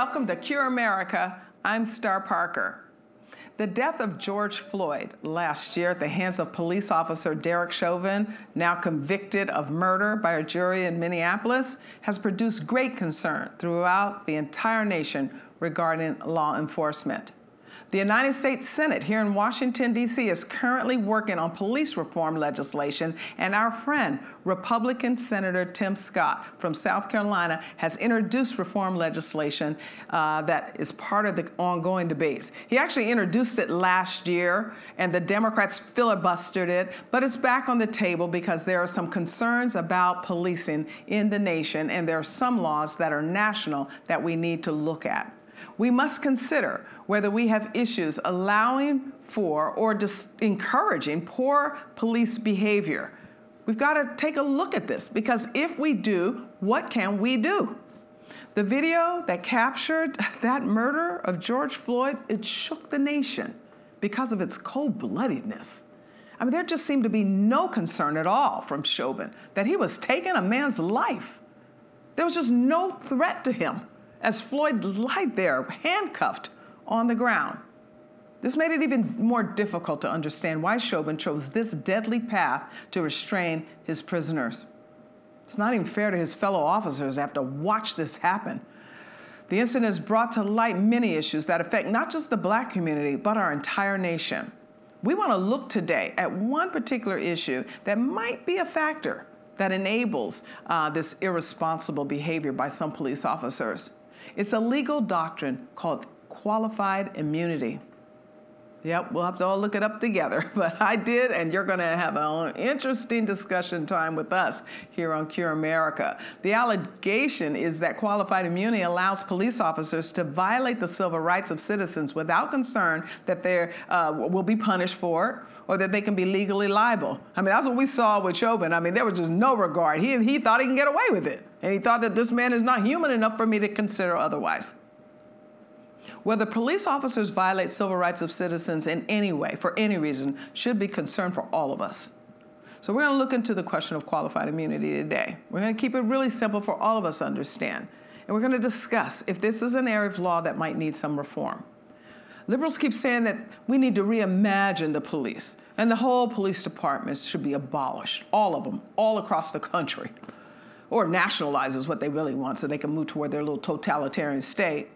Welcome to Cure America. I'm Star Parker. The death of George Floyd last year at the hands of police officer Derek Chauvin, now convicted of murder by a jury in Minneapolis, has produced great concern throughout the entire nation regarding law enforcement. The United States Senate here in Washington, D.C. is currently working on police reform legislation, and our friend, Republican Senator Tim Scott from South Carolina, has introduced reform legislation uh, that is part of the ongoing debates. He actually introduced it last year, and the Democrats filibustered it, but it's back on the table because there are some concerns about policing in the nation, and there are some laws that are national that we need to look at we must consider whether we have issues allowing for or dis- encouraging poor police behavior. We've got to take a look at this because if we do, what can we do? The video that captured that murder of George Floyd, it shook the nation because of its cold-bloodedness. I mean, there just seemed to be no concern at all from Chauvin that he was taking a man's life. There was just no threat to him as Floyd lied there, handcuffed on the ground. This made it even more difficult to understand why Chauvin chose this deadly path to restrain his prisoners. It's not even fair to his fellow officers to have to watch this happen. The incident has brought to light many issues that affect not just the black community, but our entire nation. We want to look today at one particular issue that might be a factor that enables uh, this irresponsible behavior by some police officers. It's a legal doctrine called qualified immunity. Yep, we'll have to all look it up together, but I did, and you're going to have an interesting discussion time with us here on Cure America. The allegation is that qualified immunity allows police officers to violate the civil rights of citizens without concern that they uh, will be punished for it or that they can be legally liable. I mean, that's what we saw with Chauvin. I mean, there was just no regard. He, he thought he can get away with it, and he thought that this man is not human enough for me to consider otherwise. Whether police officers violate civil rights of citizens in any way, for any reason, should be concern for all of us. So we're going to look into the question of qualified immunity today. We're going to keep it really simple for all of us to understand. And we're going to discuss if this is an area of law that might need some reform. Liberals keep saying that we need to reimagine the police and the whole police department should be abolished, all of them, all across the country. Or nationalizes what they really want so they can move toward their little totalitarian state.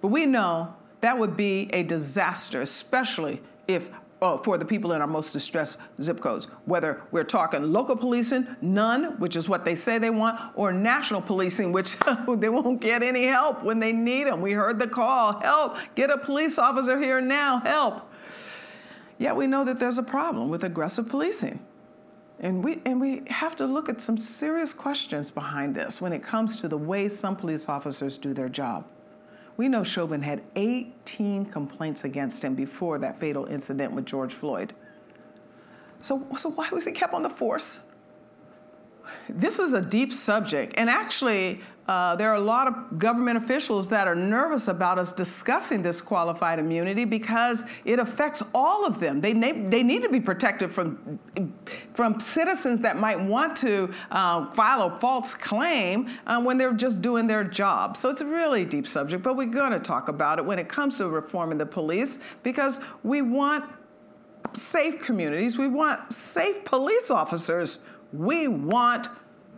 But we know that would be a disaster, especially if uh, for the people in our most distressed zip codes, whether we're talking local policing, none, which is what they say they want, or national policing, which they won't get any help when they need them. We heard the call, help, get a police officer here now, help. Yet we know that there's a problem with aggressive policing. And we, and we have to look at some serious questions behind this when it comes to the way some police officers do their job. We know Chauvin had 18 complaints against him before that fatal incident with George Floyd. So, so why was he kept on the force? This is a deep subject, and actually, uh, there are a lot of government officials that are nervous about us discussing this qualified immunity because it affects all of them. They, they need to be protected from, from citizens that might want to uh, file a false claim uh, when they're just doing their job. So it's a really deep subject, but we're going to talk about it when it comes to reforming the police because we want safe communities, we want safe police officers, we want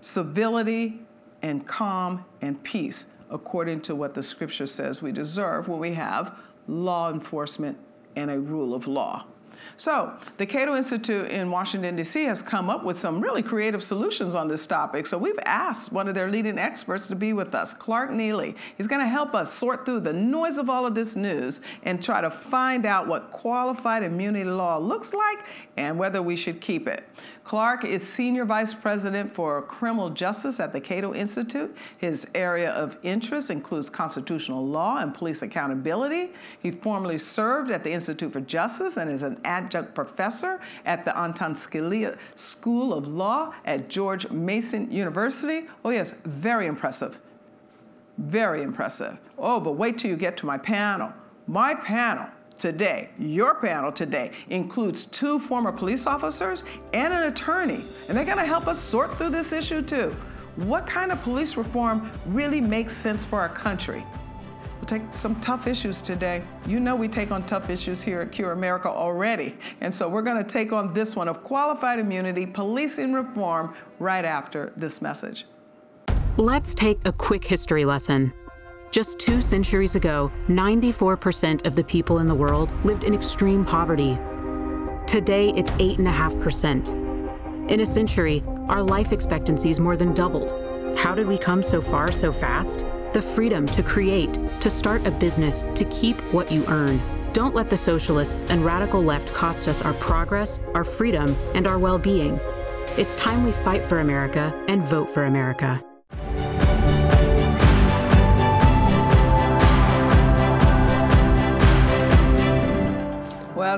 civility and calm and peace, according to what the scripture says we deserve when we have law enforcement and a rule of law. So, the Cato Institute in Washington, D.C. has come up with some really creative solutions on this topic. So, we've asked one of their leading experts to be with us, Clark Neily. He's going to help us sort through the noise of all of this news and try to find out what qualified immunity law looks like and whether we should keep it. Clark is Senior Vice President for Criminal Justice at the Cato Institute. His area of interest includes constitutional law and police accountability. He formerly served at the Institute for Justice and is an adjunct professor at the Anton Scalia School of Law at George Mason University. Oh, yes, very impressive. Very impressive. Oh, but wait till you get to my panel. My panel today, your panel today, includes two former police officers and an attorney, and they're going to help us sort through this issue too. what kind of police reform really makes sense for our country. We'll take some tough issues today. You know we take on tough issues here at Cure America already. And so we're going to take on this one of qualified immunity, policing reform, right after this message. Let's take a quick history lesson. Just two centuries ago, 94% of the people in the world lived in extreme poverty. Today, it's 8.5%. In a century, our life expectancy expectancies more than doubled. How did we come so far so fast? The freedom to create, to start a business, to keep what you earn. Don't let the socialists and radical left cost us our progress, our freedom, and our well being. It's time we fight for America and vote for America.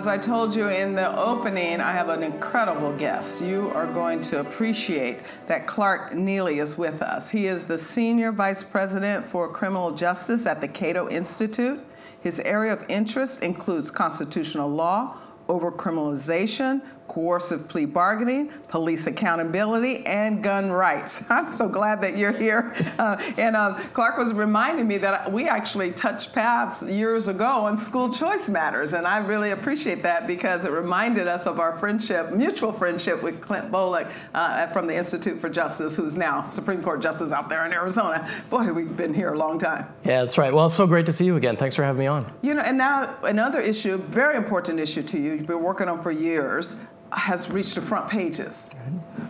As I told you in the opening, I have an incredible guest. You are going to appreciate that Clark Neily is with us. He is the Senior Vice President for Criminal Justice at the Cato Institute. His area of interest includes constitutional law, overcriminalization, coercive plea bargaining, police accountability, and gun rights. I'm so glad that you're here. Uh, and um, Clark was reminding me that we actually touched paths years ago on school choice matters, and I really appreciate that because it reminded us of our friendship, mutual friendship with Clint Bolick uh, from the Institute for Justice, who's now Supreme Court Justice out there in Arizona. Boy, we've been here a long time. Yeah, that's right. Well, it's so great to see you again. Thanks for having me on. You know, and now another issue, very important issue to you, you've been working on for years, has reached the front pages.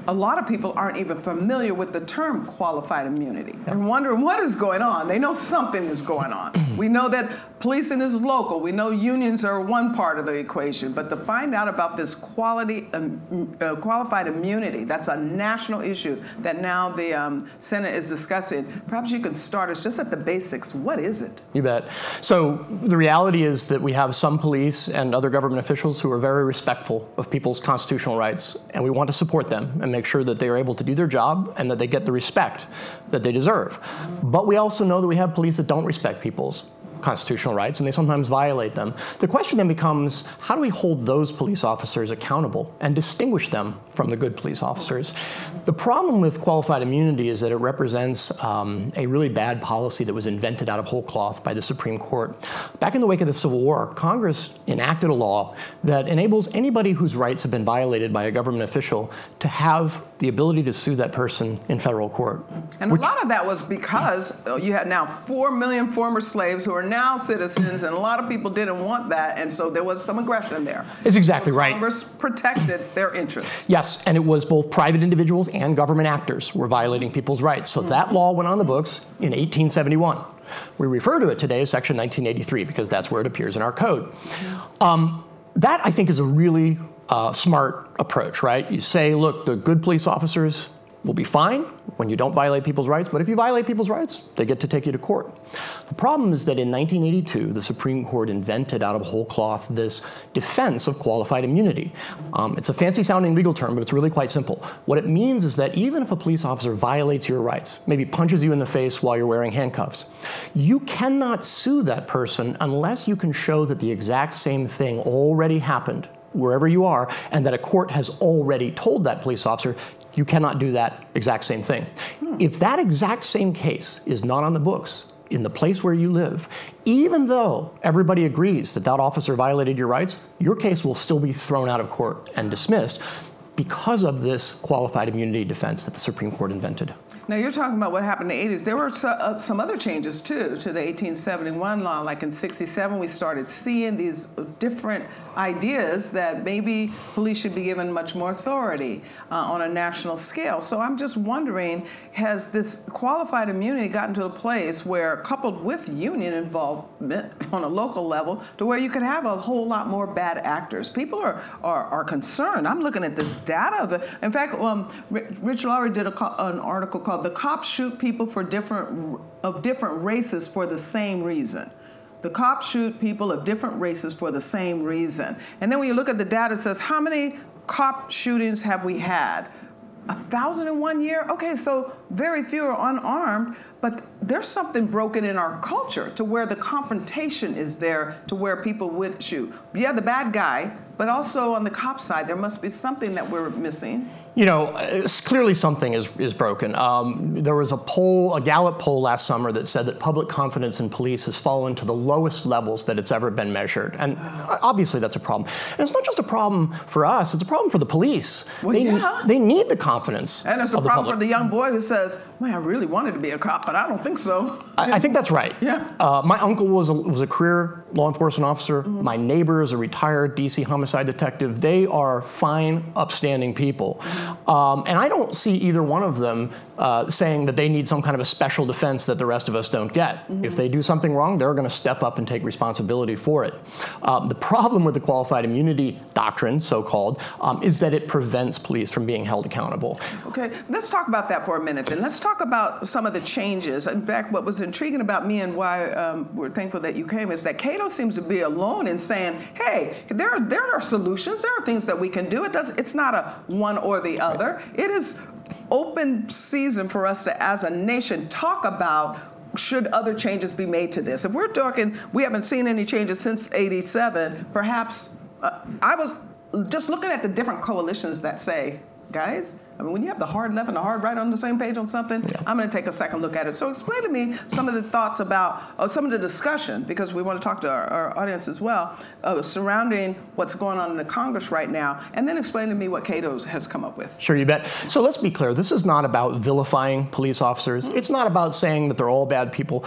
A lot of people aren't even familiar with the term qualified immunity. They're wondering what is going on. They know something is going on. we know that policing is local. We know unions are one part of the equation. But to find out about this quality, um, uh, qualified immunity, that's a national issue that now the um, Senate is discussing. Perhaps you can start us just at the basics. What is it? You bet. So the reality is that we have some police and other government officials who are very respectful of people's constitutional rights, and we want to support them and make sure that they are able to do their job and that they get the respect that they deserve. But we also know that we have police that don't respect people's constitutional rights, and they sometimes violate them. The question then becomes, how do we hold those police officers accountable and distinguish them from the good police officers? The problem with qualified immunity is that it represents um, a really bad policy that was invented out of whole cloth by the Supreme Court. Back in the wake of the Civil War, Congress enacted a law that enables anybody whose rights have been violated by a government official to have the ability to sue that person in federal court. And a lot of that was because you had now 4 million former slaves who are now citizens, and a lot of people didn't want that, and so there was some aggression there. It's exactly so right. Congress protected their interests. Yes, and it was both private individuals and government actors were violating people's rights. So mm-hmm. that law went on the books in 1871. We refer to it today as Section 1983 because that's where it appears in our code. Um, that, I think, is a really uh, smart approach, right? You say, look, the good police officers will be fine when you don't violate people's rights, but if you violate people's rights, they get to take you to court. The problem is that in 1982, the Supreme Court invented out of whole cloth this defense of qualified immunity. Um, it's a fancy sounding legal term, but it's really quite simple. What it means is that even if a police officer violates your rights, maybe punches you in the face while you're wearing handcuffs, you cannot sue that person unless you can show that the exact same thing already happened wherever you are, and that a court has already told that police officer you cannot do that exact same thing. Hmm. If that exact same case is not on the books, in the place where you live, even though everybody agrees that that officer violated your rights, your case will still be thrown out of court and dismissed because of this qualified immunity defense that the Supreme Court invented. Now you're talking about what happened in the 80s. There were uh, some other changes too to the 1871 law. Like in 67, we started seeing these different ideas that maybe police should be given much more authority uh, on a national scale. So I'm just wondering, has this qualified immunity gotten to a place where, coupled with union involvement on a local level, to where you could have a whole lot more bad actors? People are are, are concerned. I'm looking at this data. In fact, um, Rich Lowry did a, an article called called "The Cops Shoot People for Different of Different Races for the Same Reason." The cops shoot people of different races for the same reason. And then when you look at the data, it says how many cop shootings have we had? A thousand in one year? Okay, so very few are unarmed, but there's something broken in our culture to where the confrontation is there to where people would shoot. Yeah, the bad guy, but also on the cop side, there must be something that we're missing. You know, clearly something is, is broken. Um, there was a poll, a Gallup poll last summer that said that public confidence in police has fallen to the lowest levels that it's ever been measured. And obviously that's a problem. And it's not just a problem for us, it's a problem for the police. Well, they, yeah. they need the confidence. And it's a the problem for the young boy who says, "Man, I really wanted to be a cop, but I don't think so." I, I think that's right. Yeah. Uh, my uncle was a, was a career law enforcement officer. Mm-hmm. My neighbor is a retired DC homicide detective. They are fine, upstanding people. Mm-hmm. Um, and I don't see either one of them uh, saying that they need some kind of a special defense that the rest of us don't get. Mm-hmm. If they do something wrong, they're going to step up and take responsibility for it. Um, the problem with the qualified immunity doctrine, so called, um, is that it prevents police from being held accountable. Okay, let's talk about that for a minute then. Let's talk about some of the changes. In fact, what was intriguing about me and why um, we're thankful that you came is that Cato seems to be alone in saying, hey, there are, there are solutions, there are things that we can do. It does, it's not a one or the other. It is open season for us to, as a nation, talk about should other changes be made to this. If we're talking, we haven't seen any changes since 87, perhaps, uh, I was just looking at the different coalitions that say, guys, I mean, when you have the hard left and the hard right on the same page on something, I'm going to take a second look at it. So, explain to me some of the thoughts about, uh, some of the discussion, because we want to talk to our, our audience as well, uh, surrounding what's going on in the Congress right now, and then explain to me what Cato has come up with. Sure, you bet. So let's be clear this is not about vilifying police officers, it's not about saying that they're all bad people.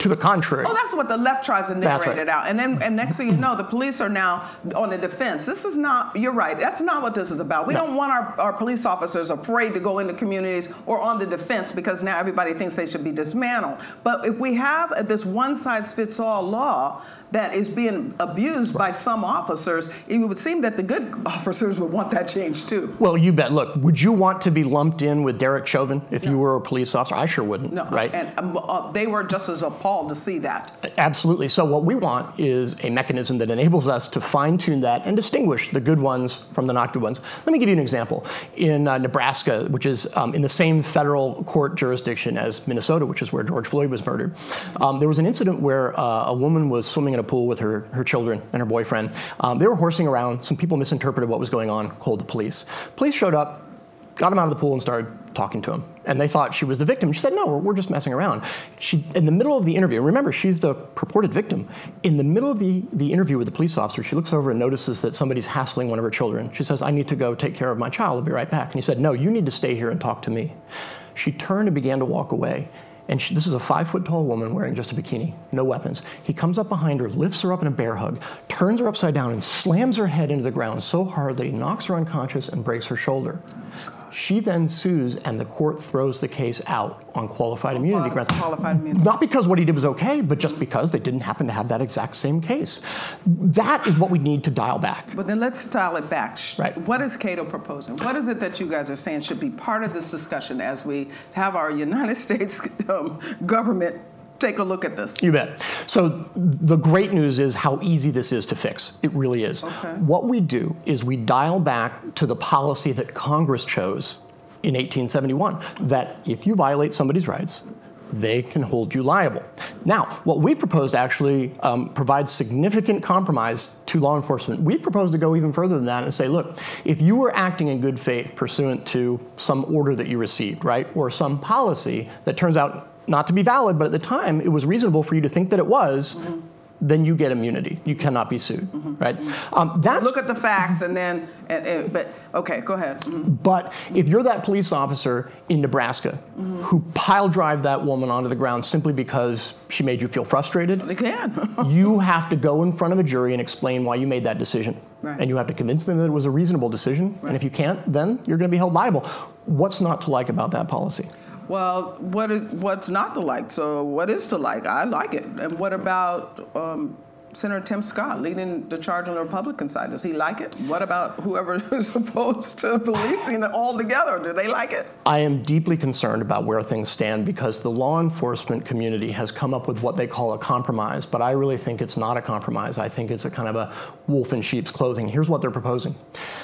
To the contrary. Oh, that's what the left tries to narrate right. it out. And then, and next thing you know, the police are now on the defense. This is not, you're right, that's not what this is about. We No. don't want our, our police officers afraid to go into communities or on the defense because now everybody thinks they should be dismantled. But if we have this one size fits all law that is being abused by some officers, it would seem that the good officers would want that changed too. Well, you bet. Look, would you want to be lumped in with Derek Chauvin if you were a police officer? I sure wouldn't. No, right? And um, uh, they were just as appalled to see that. Absolutely. So what we want is a mechanism that enables us to fine tune that and distinguish the good ones from the not good ones. Let me give you an example. In uh, Nebraska, which is um, in the same federal court jurisdiction as Minnesota, which is where George Floyd was murdered, um, there was an incident where uh, a woman was swimming in a pool with her, her children and her boyfriend. Um, they were horsing around. Some people misinterpreted what was going on, called the police. Police showed up, got him out of the pool and started talking to him. And they thought she was the victim. She said, no, we're, we're just messing around. She, in the middle of the interview, remember, she's the purported victim. In the middle of the, the interview with the police officer, she looks over and notices that somebody's hassling one of her children. She says, I need to go take care of my child. I'll be right back. And he said, no, you need to stay here and talk to me. She turned and began to walk away. And she, this is a five foot tall woman wearing just a bikini, no weapons. He comes up behind her, lifts her up in a bear hug, turns her upside down, and slams her head into the ground so hard that he knocks her unconscious and breaks her shoulder. She then sues, and the court throws the case out on qualified immunity grounds. Qualified immunity. Not because what he did was okay, but just because they didn't happen to have that exact same case. That is what we need to dial back. But then let's dial it back. Right. What is Cato proposing? What is it that you guys are saying should be part of this discussion as we have our United States um, government take a look at this? You bet. So the great news is how easy this is to fix. It really is. Okay. What we do is we dial back to the policy that Congress chose in 1871 that if you violate somebody's rights, they can hold you liable. Now, what we proposed actually um, provides significant compromise to law enforcement. We propose to go even further than that and say, look, if you were acting in good faith pursuant to some order that you received, right, or some policy that turns out not to be valid, but at the time it was reasonable for you to think that it was, mm-hmm. then you get immunity. You cannot be sued, mm-hmm. right? Um, that's Look at the facts and then, and, and- but, okay, go ahead. Mhm. But if you're that police officer in Nebraska mm-hmm. who pile drive that woman onto the ground simply because she made you feel frustrated, They can. you have to go in front of a jury and explain why you made that decision. Right. And you have to convince them that it was a reasonable decision. And if you can't, then you're going to be held liable. What's not to like about that policy? Well, what is, what's not to like? So what is to like? I like it. And what about um, Senator Tim Scott leading the charge on the Republican side? Does he like it? What about whoever is opposed to policing it altogether? Do they like it? I am deeply concerned about where things stand because the law enforcement community has come up with what they call a compromise, but I really think it's not a compromise. I think it's a kind of a wolf in sheep's clothing. Here's what they're proposing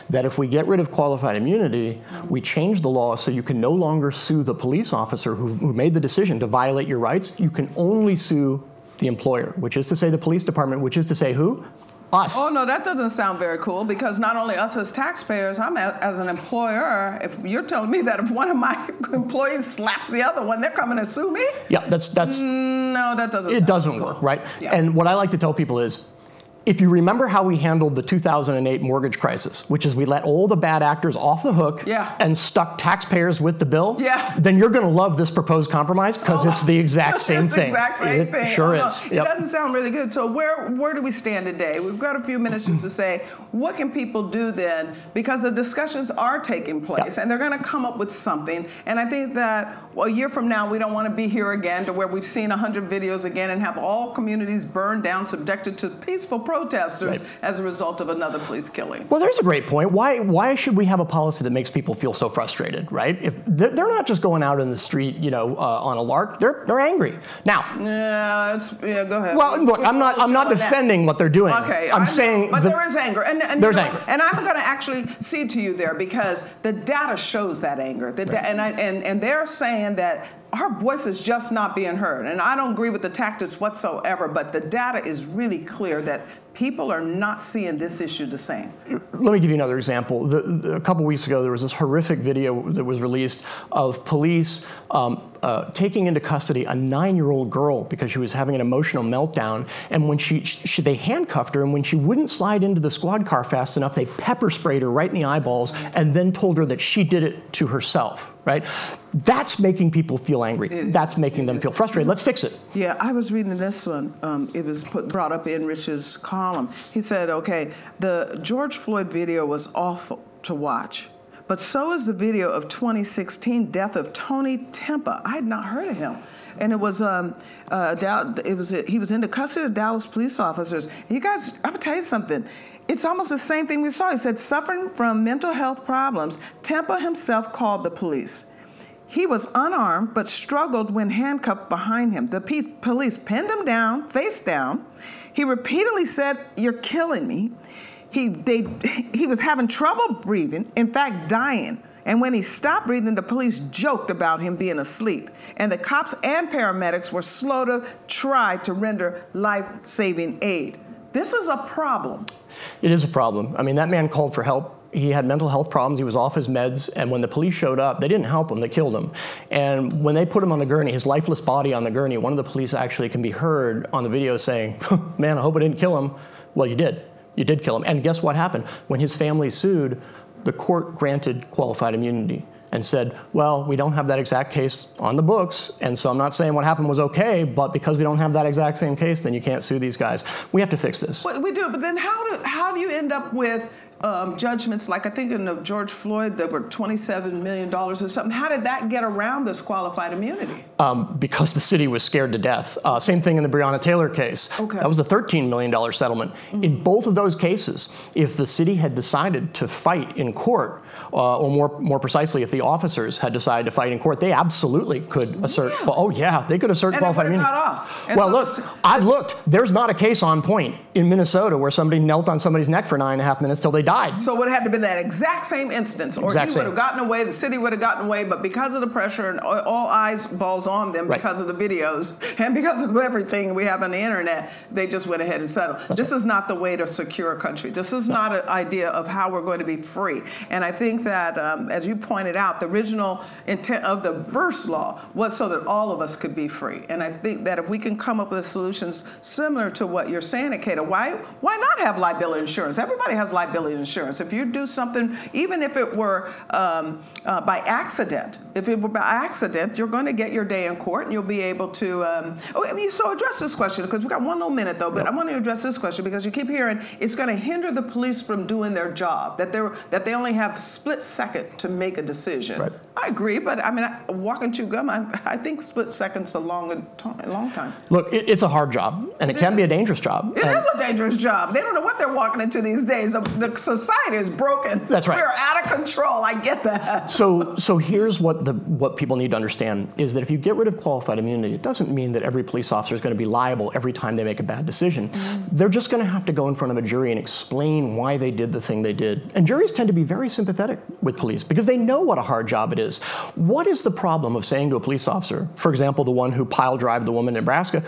that if we get rid of qualified immunity, we change the law so you can no longer sue the police officer who, who made the decision to violate your rights. You can only sue the employer, which is to say the police department, which is to say who? us. Oh no, that doesn't sound very cool because not only us as taxpayers, I'm a, as an employer. If you're telling me that if one of my employees slaps the other one, they're coming to sue me. Yeah, that's that's. Mm, no, that doesn't. It doesn't cool. work, right? Yeah. And what I like to tell people is if you remember how we handled the 2008 mortgage crisis, which is we let all the bad actors off the hook Yeah. and stuck taxpayers with the bill, Yeah. then you're going to love this proposed compromise because Oh, it's the oh, exact same it's thing. Exact same it thing. sure Oh, no, is. It doesn't sound really good. So where where do we stand today? We've got a few minutes to say what can people do then because the discussions are taking place Yeah. and they're going to come up with something. And I think that well, a year from now we don't want to be here again to where we've seen hundred videos again and have all communities burned down, subjected to peaceful protesters Right. as a result of another police killing. Well, there's a great point. Why, why should we have a policy that makes people feel so frustrated, right? If they're, they're not just going out in the street, you know, uh, on a lark. They're they're angry. Now, Yeah, it's yeah. Go ahead. well, look, I'm not I'm not On that. defending what they're doing. Okay, I'm I saying but that- there is anger, and, and There's you know, anger. and I'm going to actually see to you there because the data shows that anger. The da- and I, and and they're saying that our voice is just not being heard, and I don't agree with the tactics whatsoever. But the data is really clear that people are not seeing this issue the same. Let me give you another example. The, the- a couple weeks ago, there was this horrific video that was released of police um, uh, taking into custody a nine-year-old girl because she was having an emotional meltdown. And when she, she, they handcuffed her, and when she wouldn't slide into the squad car fast enough, they pepper sprayed her right in the eyeballs, and then told her that she did it to herself. Right? That's making people feel angry. That's making them feel frustrated. Let's fix it. Yeah, I was reading this one. Um, it was put, brought up in Rich's column. He said, okay, the George Floyd video was awful to watch, but so is the video of 2016 death of Tony Timpa. I had not heard of him. And it was, um, uh, it was he was in the custody of Dallas police officers. You guys, I'm gonna tell you something. It's almost the same thing we saw. He said, suffering from mental health problems, Timpa himself called the police. He was unarmed but struggled when handcuffed behind him. The police pinned him down, face down. He repeatedly said, You're killing me. He, they, he was having trouble breathing, in fact, dying. And when he stopped breathing, the police joked about him being asleep. And the cops and paramedics were slow to try to render life saving aid. This is a problem. It is a problem. I mean, that man called for help. He had mental health problems. He was off his meds. And when the police showed up, they didn't help him, they killed him. And when they put him on the gurney, his lifeless body on the gurney, one of the police actually can be heard on the video saying, Man, I hope I didn't kill him. Well, you did. You did kill him. And guess what happened? When his family sued, the court granted qualified immunity and said, well, we don't have that exact case on the books, and so I'm not saying what happened was okay, but because we don't have that exact same case, then you can't sue these guys. We have to fix this. Well, we do, but then how do how do you end up with um, judgments like I think in the George Floyd that were twenty-seven million dollars or something? How did that get around this qualified immunity? um, because the city was scared to death. Uh, same thing in the Breonna Taylor case. Okay. That was a $13 million settlement. In both of those cases, if the city had decided to fight in court, uh, or more, more precisely, if the officers had decided to fight in court, they absolutely could assert. Yeah. Well, oh yeah, they could assert And qualified immunity. got off. And Well, look, I've looked. There's not a case on point in Minnesota where somebody knelt on somebody's neck for nine and a half minutes till they died. So it would have had to be that exact same instance, or Exact he would have gotten away. The city would have gotten away, but because of the pressure and all eyes balls on them Right. because of the videos and because of everything we have on the internet, they just went ahead and settled. this is not the way to secure a country. This is not an idea of how we're going to be free. And I think that, um, as you pointed out, the original intent of the first law was so that all of us could be free. And I think that if we can come up with solutions similar to what you're saying, Akeda, why why not have liability insurance? Everybody has liability insurance. If you do something, even if it were um, uh, by accident, if it were by accident, you're going to get your day in court and you'll be able to. Um, oh, I mean, so address this question because we got one little minute though. But I want to address this question because you keep hearing it's going to hinder the police from doing their job. That they're that they only have split second to make a decision. Right. I agree, but I mean, I, walking chew gum, I, I think split seconds a long time, a long time. Look, it, it's a hard job, and it can be a dangerous job. It is a dangerous job. They don't know what they're walking into these days. The, the society is broken. That's right. We're out of control. I get that. So, so here's what the what people need to understand is that if you get rid of qualified immunity, it doesn't mean that every police officer is going to be liable every time they make a bad decision. Mm-hmm. They're just going to have to go in front of a jury and explain why they did the thing they did. And juries tend to be very sympathetic with police because they know what a hard job it is. What is the problem of saying to a police officer, for example, the one who pile drove the woman in Nebraska,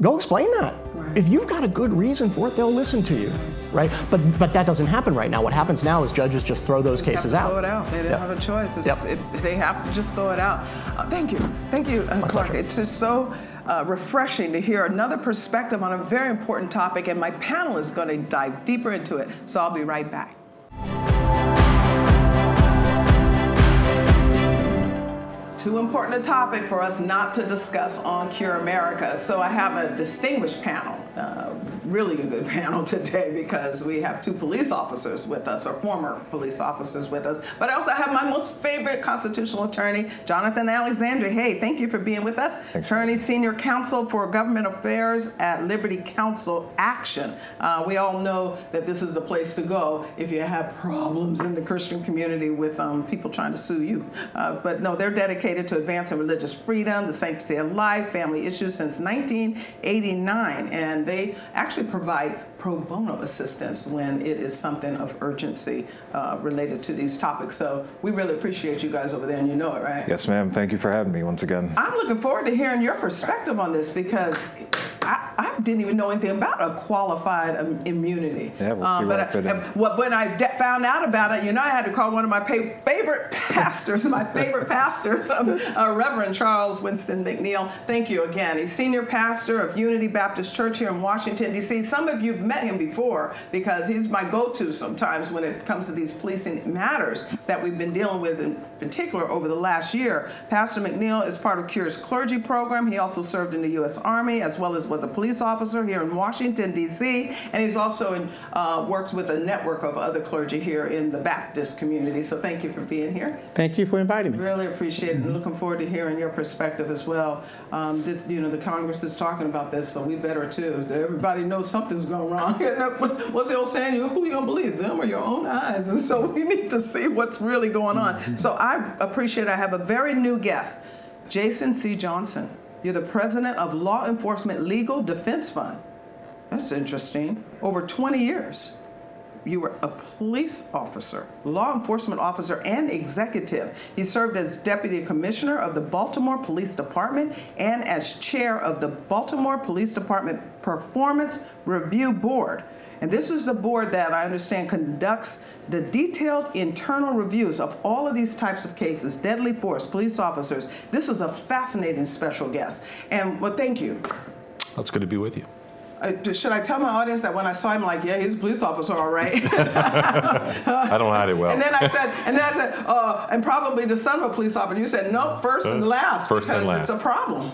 go explain that. If you've got a good reason for it, they'll listen to you. right? But but that doesn't happen right now. What happens now is judges just throw those cases have to out. Throw it out. They didn't Yep. have a choice. Yep. it- they have to just throw it out. Uh, thank you, thank you, uh, Clark. pleasure. It's just so. Uh, refreshing to hear another perspective on a very important topic, and my panel is going to dive deeper into it. So I'll be right back. Too important a topic for us not to discuss on Cure America. So I have a distinguished panel, uh, really a good panel today because we have two police officers with us, or former police officers with us. But I also have my most favorite constitutional attorney, Jonathan Alexander. Hey, thank you for being with us. Attorney, Senior Counsel for Government Affairs at Liberty Counsel Action. Uh, we all know that this is the place to go if you have problems in the Christian community with um, people trying to sue you. Uh, but no, they're dedicated to advancing religious freedom, the sanctity of life, family issues since 1989. And they actually provide pro bono assistance when it is something of urgency uh, related to these topics. So we really appreciate you guys over there, and you know it, right? Yes, ma'am. Thank you for having me once again. I'm looking forward to hearing your perspective on this because I, I didn't even know anything about a qualified um, immunity. Yeah, we'll see but I I- and when I de- found out about it, you know, I had to call one of my pa- favorite pastors, my favorite pastors, um, uh, Reverend Charles Winston McNeil. Thank you again. He's senior pastor of Unity Baptist Church here in Washington, D.C. Some of you've met him before because he's my go-to sometimes when it comes to these policing matters that we've been dealing with in particular over the last year. Pastor McNeil is part of Cure's clergy program. He also served in the U.S. Army as well as was a police officer here in Washington, D.C. And he's also in, uh, works with a network of other clergy here in the Baptist community. So thank you for being here. Thank you for inviting me. Really appreciate it, and looking forward to hearing your perspective as well. Um, th- you know, the Congress is talking about this, so we better too. Everybody knows something's going wrong. What's the old saying? You- Who you gonna believe, them or your own eyes? And so we need to see what's really going on. So I appreciate. I have a very new guest, Jason C. Johnson. You're the president of Law Enforcement Legal Defense Fund. That's interesting. Over 20 years you were a police officer, law enforcement officer, and executive. He served as deputy commissioner of the Baltimore Police Department and as chair of the Baltimore Police Department Performance Review Board. And this is the board that I understand conducts the detailed internal reviews of all of these types of cases, deadly force, police officers. This is a fascinating special guest. And well, thank you. That's good to be with you. Uh, should I tell my audience that when I saw him, like, yeah, he's a police officer, all right? I don't hide it well. And then I said, and then I said, uh, and probably the son of a police officer. You said, no, first and last, first and because it's a problem.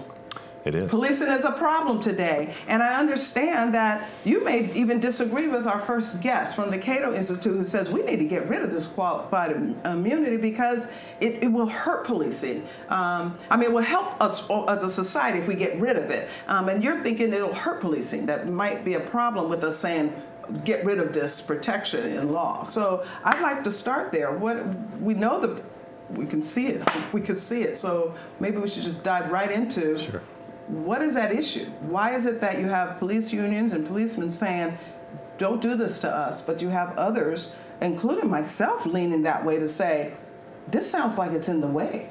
It is. Policing is a problem today. And I understand that you may even disagree with our first guest from the Cato Institute who says we need to get rid of this qualified immunity because it, it will hurt policing. Um, I mean, it will help us as a society if we get rid of it. Um, and you're thinking it'll hurt policing. That might be a problem with us saying, get rid of this protection in law. So I'd like to start there. What we know the we can see it. We can see it. So maybe we should just dive right into Sure. What is that issue? Why is it that you have police unions and policemen saying, don't do this to us, but you have others, including myself, leaning that way to say, this sounds like it's in the way?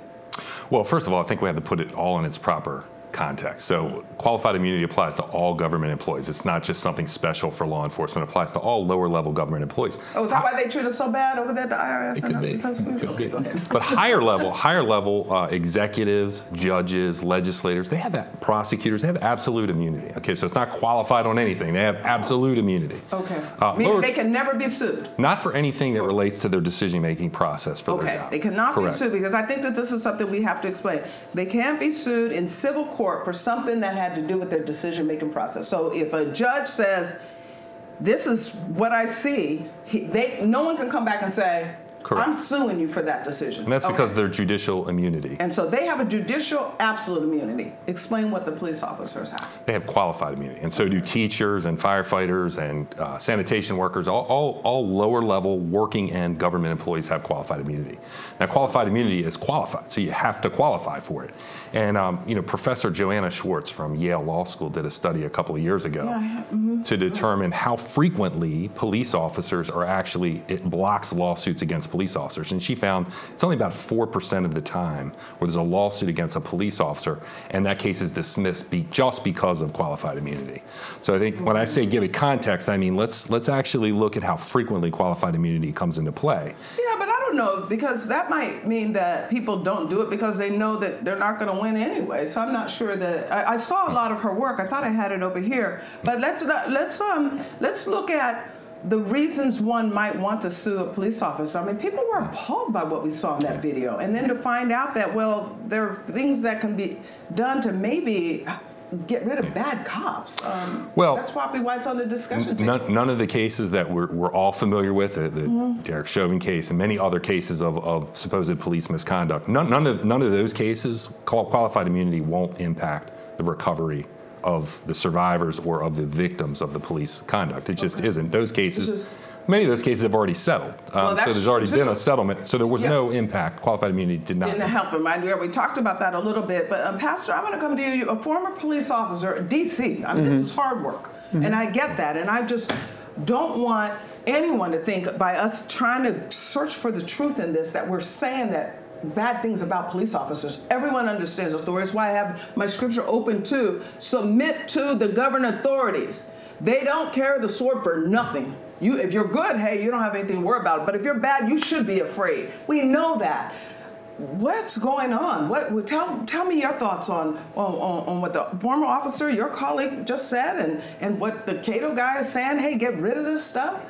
Well, first of all, I think we have to put it all in its proper context. So, qualified immunity applies to all government employees. It's not just something special for law enforcement. It applies to all lower level government employees. Oh, is that why they treat us so bad over there at the IRS? It could be. Is that what- It could be. But higher level, higher level uh, executives, judges, legislators, they have that, prosecutors, they have absolute immunity. Okay, so it's not qualified on anything. They have absolute immunity. Okay. Uh, Meaning lower- they can never be sued. Not for anything that relates to their decision making process for their Okay, they cannot Correct. be sued because I think that this is something we have to explain. They can't be sued in civil court for something that had to do with their decision making process. So if a judge says, "This is what I see," he, they no one can come back and say, Correct. "I'm suing you for that decision." And that's Okay. because of their judicial immunity. And so they have a judicial absolute immunity. Explain what the police officers have. They have qualified immunity, and so do teachers and firefighters and uh, sanitation workers. All, all, all lower level working and government employees have qualified immunity. Now, qualified immunity is qualified, so you have to qualify for it. And um, you know, Professor Joanna Schwartz from Yale Law School did a study a couple of years ago to determine how frequently police officers are actually it blocks lawsuits against police officers. And she found it's only about 4% of the time where there's a lawsuit against a police officer and that case is dismissed be, just because of qualified immunity. So I think when I say give it context, I mean let's, let's actually look at how frequently qualified immunity comes into play. Yeah, but I don't know because that might mean that people don't do it because they know that they're not going to win anyway. So I'm not sure that I, I, saw a lot of her work. I thought I had it over here, but let's let's um let's look at the reasons one might want to sue a police officer. I mean, people were appalled by what we saw in that video, and then to find out that well, there are things that can be done to maybe get rid of bad cops. Um, well, that's probably why it's on the discussion table. None, none of the cases that we're, we're all familiar with, the, the mm-hmm. Derek Chauvin case and many other cases of, of supposed police misconduct, none, none, of, none of those cases, qualified immunity won't impact the recovery of the survivors or of the victims of the police conduct. It just okay. isn't. Those cases Many of those cases have already settled. Um, well, so there's already been a settlement. So there was yeah. no impact. Qualified immunity did not. Didn't help him. I, we talked about that a little bit. But um, Pastor, I'm going to come to you, a former police officer, DC. I mean, mm-hmm. this is hard work. Mm-hmm. And I get that. And I just don't want anyone to think by us trying to search for the truth in this that we're saying that bad things about police officers. Everyone understands authorities. Why I have my scripture open to submit to the governing authorities. They don't carry the sword for nothing. You, if you're good, hey, you don't have anything to worry about. But if you're bad, you should be afraid. We know that. What's going on? What tell tell me your thoughts on on, on what the former officer, your colleague, just said, and and what the Cato guy is saying. Hey, get rid of this stuff.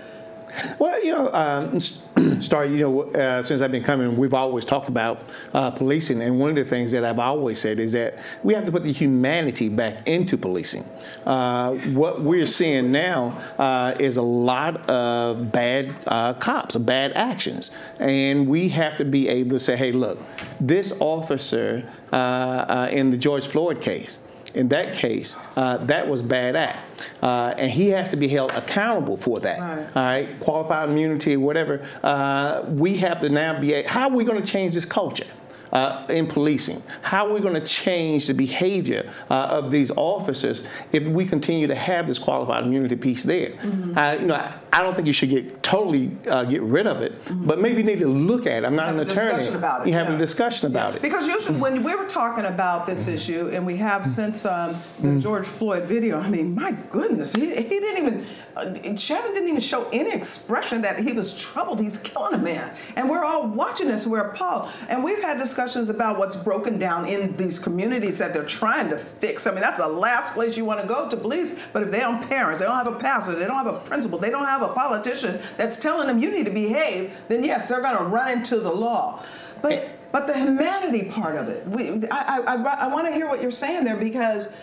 Well, you know, um, Star, you know, uh, since I've been coming, we've always talked about uh, policing, and one of the things that I've always said is that we have to put the humanity back into policing. Uh, what we're seeing now uh, is a lot of bad uh, cops, bad actions, and we have to be able to say, hey, look, this officer uh, in the George Floyd case in that case, uh, that was bad act. Uh, and he has to be held accountable for that. Right. All right, qualified immunity, whatever. Uh, we have to now be, how are we going to change this culture? Uh, in policing? How are we going to change the behavior uh, of these officers if we continue to have this qualified immunity piece there? Mm-hmm. Uh, you know, I, I, don't think you should get totally uh, get rid of it, mm-hmm. but maybe you need to look at it. I'm not an attorney. About it. You have yeah. a discussion about yeah. it. Because usually when we were talking about this mm-hmm. issue, and we have since um, the mm-hmm. George Floyd video, I mean, my goodness, he, he didn't even uh, Chauvin didn't even show any expression that he was troubled. He's killing a man. And we're all watching this, we're appalled. And we've had discussions about what's broken down in these communities that they're trying to fix. I mean, that's the last place you want to go to police. But if they don't parents, they don't have a pastor, they don't have a principal, they don't have a politician that's telling them you need to behave, then yes, they're going to run into the law. But but the humanity part of it, we, I, I, I want to hear what you're saying there because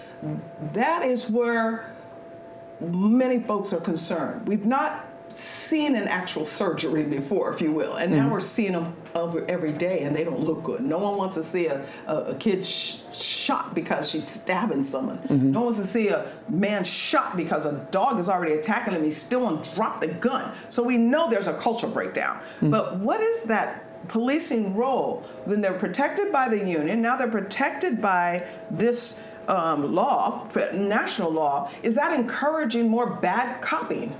that is where many folks are concerned. We've not seen an actual surgery before, if you will, and mm-hmm. now we're seeing them over every day, and they don't look good. No one wants to see a, a, a kid sh- shot because she's stabbing someone. Mm-hmm. No one wants to see a man shot because a dog is already attacking him. He's still on drop the gun. So we know there's a culture breakdown. Mm-hmm. But what is that policing role when they're protected by the union? Now they're protected by this um, law, national law, is that encouraging more bad copying?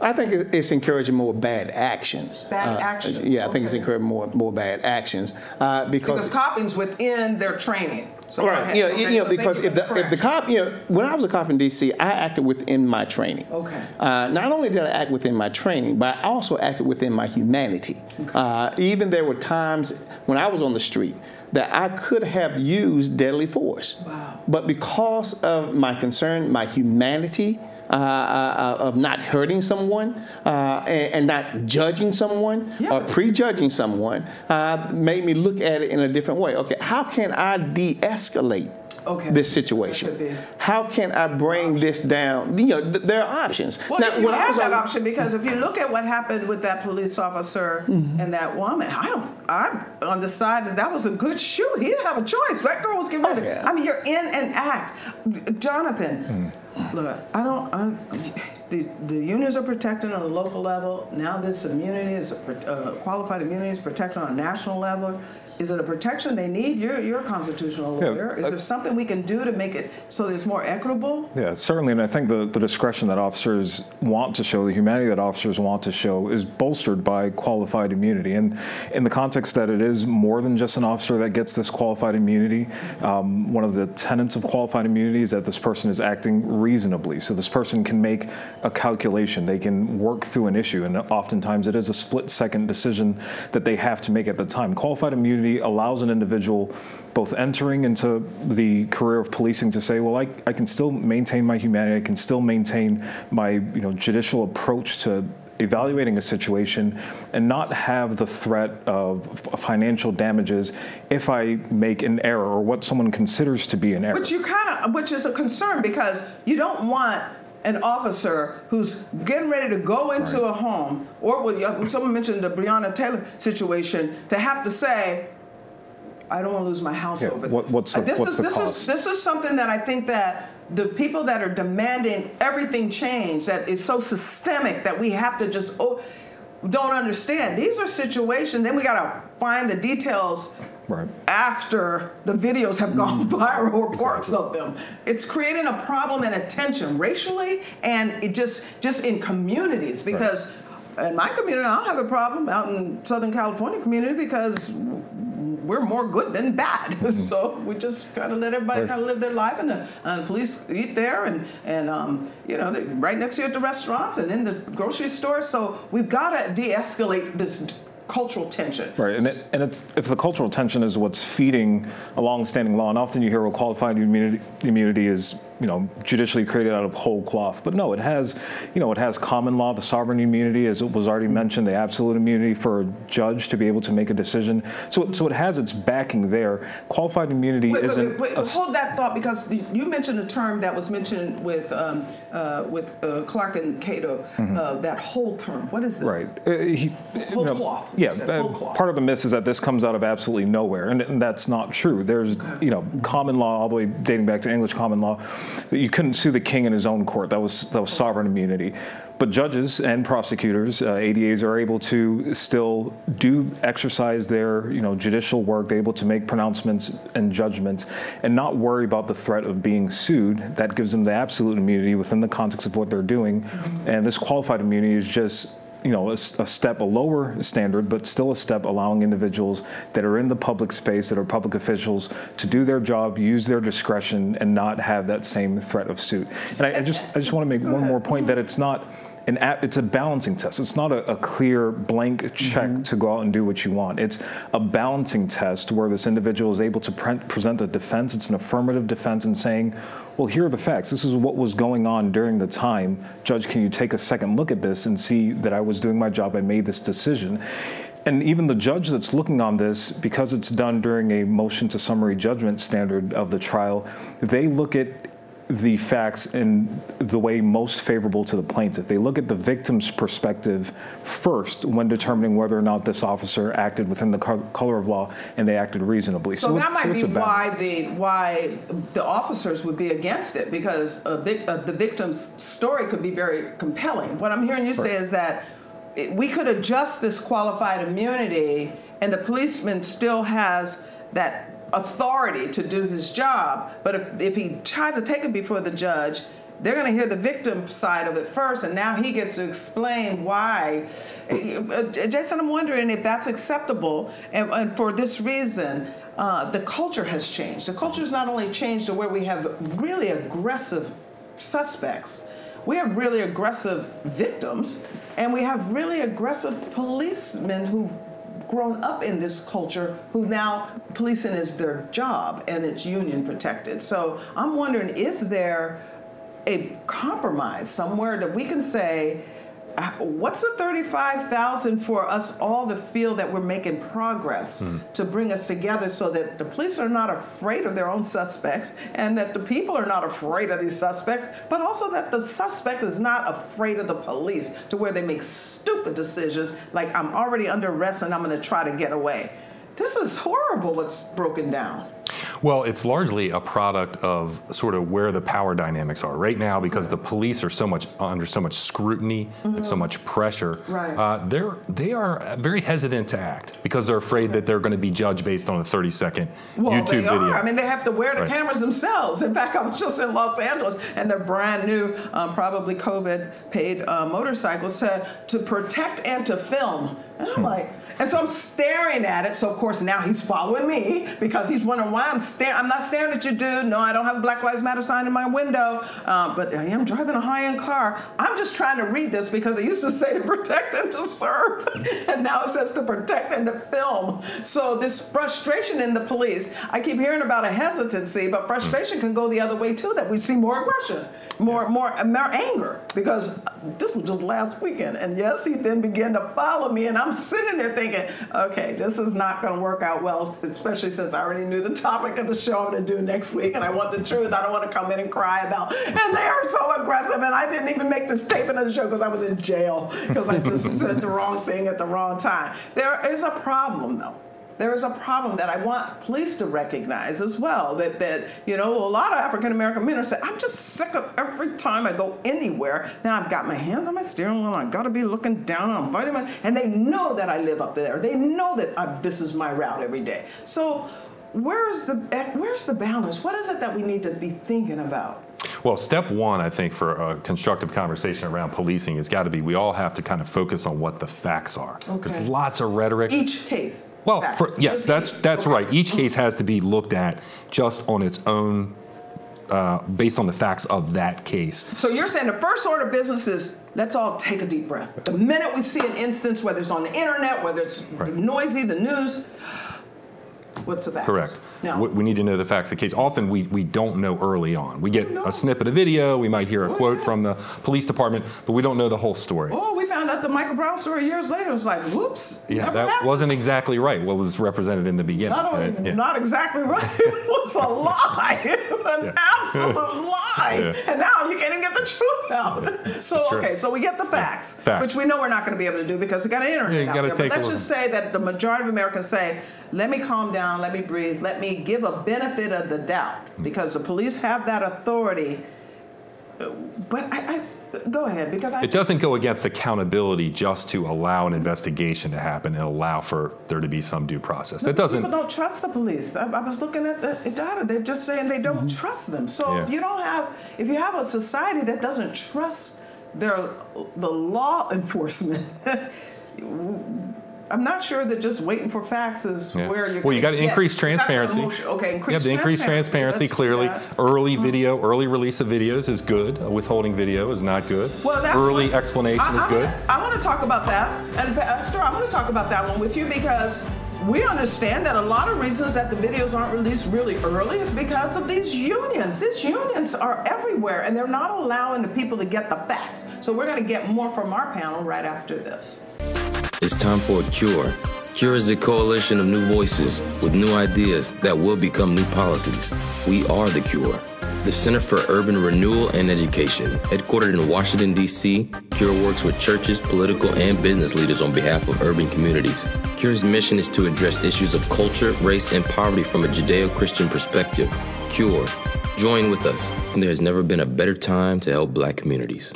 I think it's encouraging more bad actions. Bad uh, actions. Yeah, I think it's encouraging more more bad actions uh, because because copying's within their training. So right. Yeah. okay, you know so because if the if the cop, you know, when I was a cop in D.C., I acted within my training. Okay. Uh, not only did I act within my training, but I also acted within my humanity. Okay. Uh, even there were times when I was on the street that I could have used deadly force. Wow. But because of my concern, my humanity, uh, uh, of not hurting someone uh, and, and, not judging someone yeah. or prejudging someone uh, made me look at it in a different way. Okay, how can I de escalate? okay. this situation? How can I bring this down? You know, th- there are options. Well, now, you have that on, option because if you look at what happened with that police officer mm-hmm. and that woman, I don't. I'm on the side that that was a good shoot. He didn't have a choice. That girl was getting ready. Oh, yeah. I mean, you're in an act, Jonathan. Mm. Look, I don't. I'm, the, the unions are protected on a local level. Now this immunity is uh, qualified immunity is protected on a national level. Is it a protection they need? You're, you're a constitutional Yeah, lawyer. Is uh, there something we can do to make it so that it's more equitable? Yeah, certainly, and I think the, the discretion that officers want to show, the humanity that officers want to show, is bolstered by qualified immunity. And in the context that it is more than just an officer that gets this qualified immunity, um, one of the tenets of qualified immunity is that this person is acting reasonably. So this person can make a calculation, they can work through an issue, and oftentimes it is a split second decision that they have to make at the time. Qualified immunity allows an individual both entering into the career of policing to say, well, I, I can still maintain my humanity, I can still maintain my you know judicial approach to evaluating a situation and not have the threat of financial damages if I make an error or what someone considers to be an error. Which you kind of, which is a concern because you don't want an officer who's getting ready to go into a home, or with someone mentioned the Breonna Taylor situation, to have to say, I don't want to lose my house Yeah, over what- this. what's the- this what's is the this cost? is this is something that I think that the people that are demanding everything change, that is so systemic that we have to just oh, don't understand. These are situations. Then we got to find the details Right. after the videos have gone mm-hmm. viral or parts of them. It's creating a problem and a tension racially and it just just in communities because in my community I don't have a problem out in Southern California community because we're more good than bad. so we just kind of let everybody kind of live their life and the, and the police eat there and and um, you know right next to you at the restaurants and in the grocery store. So we've got to de-escalate this cultural tension. Right, and, it, and it's, if the cultural tension is what's feeding a long-standing law, and often you hear well, qualified immunity, immunity is you know judicially created out of whole cloth, but no, it has you know it has common law, the sovereign immunity, as it was already mentioned, the absolute immunity for a judge to be able to make a decision. So so it has its backing there. Qualified immunity Wait, isn't. wait, wait, hold that thought because you mentioned a term that was mentioned with um, uh, with uh, Clark and Cato. Uh, that whole term. What is this? Mm-hmm. Right. Uh, he, Whole you know, cloth, Yeah. said, uh, whole cloth. Part of the myth is that this comes out of absolutely nowhere, and, and that's not true. There's, you know, common law all the way dating back to English common law you couldn't sue the king in his own court. That was that was sovereign immunity. But judges and prosecutors, uh, ADAs, are able to still do exercise their, you know, judicial work. They're able to make pronouncements and judgments, and not worry about the threat of being sued. That gives them the absolute immunity within the context of what they're doing. And this qualified immunity is just you know, a step, a lower standard, but still a step allowing individuals that are in the public space, that are public officials, to do their job, use their discretion, and not have that same threat of suit. And I, I just, I just want to make one more point that it's not. An app, it's a balancing test. It's not a, a clear blank check mm-hmm. to go out and do what you want. It's a balancing test where this individual is able to pre- present a defense. It's an affirmative defense and saying, well, here are the facts. This is what was going on during the time. Judge, can you take a second look at this and see that I was doing my job? I made this decision. And even the judge that's looking on this, because it's done during a motion to summary judgment standard of the trial, they look at the facts in the way most favorable to the plaintiff. They look at the victim's perspective first when determining whether or not this officer acted within the color of law and they acted reasonably. So, it- that might it's be why the why the officers would be against it because a uh, the victim's story could be very compelling. What I'm hearing you say is that it- we could adjust this qualified immunity, and the policeman still has that authority to do his job. But if, if he tries to take it before the judge, they're going to hear the victim side of it first, and now he gets to explain why. Uh, Jason, I'm wondering if that's acceptable, and, and for this reason. Uh, the culture has changed. The culture has not only changed to where we have really aggressive suspects, we have really aggressive victims, and we have really aggressive policemen who've grown up in this culture who now policing is their job and it's union protected. So I'm wondering, is there a compromise somewhere that we can say, what's the 35,000 for us all to feel that we're making progress hmm. to bring us together so that the police are not afraid of their own suspects and that the people are not afraid of these suspects, but also that the suspect is not afraid of the police to where they make stupid decisions like I'm already under arrest and I'm going to try to get away. This is horrible what's broken down. Well, it's largely a product of sort of where the power dynamics are right now because the police are so much under so much scrutiny and so much pressure. Right. Uh, they're they are very hesitant to act because they're afraid that they're going to be judged based on a 30 second Well, YouTube video. are. I mean, they have to wear the Right. cameras themselves. In fact, I was just in Los Angeles, and their brand new, um, probably COVID paid uh, motorcycles to, to protect and to film. And Hmm. I'm like, and so I'm staring at it. So of course now he's following me because he's wondering why I'm staring. I'm not staring at you, dude. No, I don't have a Black Lives Matter sign in my window, uh, but I am driving a high-end car. I'm just trying to read this because it used to say to protect and to serve, and now it says to protect and to film. So this frustration in the police, I keep hearing about a hesitancy, but frustration can go the other way too. That we see more aggression, more more, more anger because this was just last weekend, and yes, he then began to follow me, and I'm sitting there thinking, okay, this is not going to work out well, especially since I already knew the topic of the show I'm going to do next week, and I want the truth. I don't want to come in and cry about, and they are so aggressive, and I didn't even make the statement of the show because I was in jail because I just said the wrong thing at the wrong time. There is a problem though there is a problem that I want police to recognize as well. That that you know, a lot of African American men are saying, "I'm just sick of every time I go anywhere. Now I've got my hands on my steering wheel. and I got to be looking down on vitamin." And they know that I live up there. They know that I, this is my route every day. So. Where's the eh, where's the balance? What is it that we need to be thinking about? Well, step one, I think, for a constructive conversation around policing has got to be we all have to kind of focus on what the facts are. Okay. There's lots of rhetoric. Each case. Well, for, yes, that's that's right. Each case has to be looked at just on its own, uh, based on the facts of that case. So you're saying the first order of business is let's all take a deep breath. The minute we see an instance, whether it's on the internet, whether it's Right. noisy, the news, what's the facts? Correct. Now, We, we need to know the facts of the case. Often we, we don't know early on. We get a snippet of video, we might hear a Oh, quote from the police department, but we don't know the whole story. oh, we found out the Michael Brown story years later. It was like, whoops. yeah, that happened. wasn't exactly right. What was represented in the beginning. Not, right? Yeah. not exactly right. It was a lie, an Yeah. absolute lie. Yeah. And now you can't even get the truth out. So okay, so we get the facts, Facts. which we know we're not going to be able to do because we got an internet Yeah, you out there. but let's just say that the majority of Americans say, "Let me calm down, let me breathe, let me give a benefit of the doubt," because the police have that authority. Uh, But I, I go ahead because I It doesn't go against accountability just to allow an investigation to happen and allow for there to be some due process. That doesn't. People don't trust the police. I, I was looking at the data. They're just saying they don't trust them. So Mm-hmm. Yeah. if you don't have, if you have a society that doesn't trust their the law enforcement, I'm not sure that just waiting for facts is Yeah. where you're. well, you got to increase transparency. Okay, You have to increase transparency. Do Clearly, that. early video, early release of videos is good. Uh, Withholding video is not good. Well, that early one- explanation I, is I good. Wanna, I want to talk about that, and Pastor, I want to talk about that one with you because we understand that a lot of reasons that the videos aren't released really early is because of these unions. These unions are everywhere, and they're not allowing the people to get the facts. So we're going to get more from our panel right after this. It's time for a cure. Cure is a coalition of new voices with new ideas that will become new policies. We are the cure. The Center for Urban Renewal and Education, headquartered in Washington, D.C., Cure works with churches, political, and business leaders on behalf of urban communities. Cure's mission is to address issues of culture, race, and poverty from a Judeo Christian perspective. Cure. Join with us. There has never been a better time to help black communities.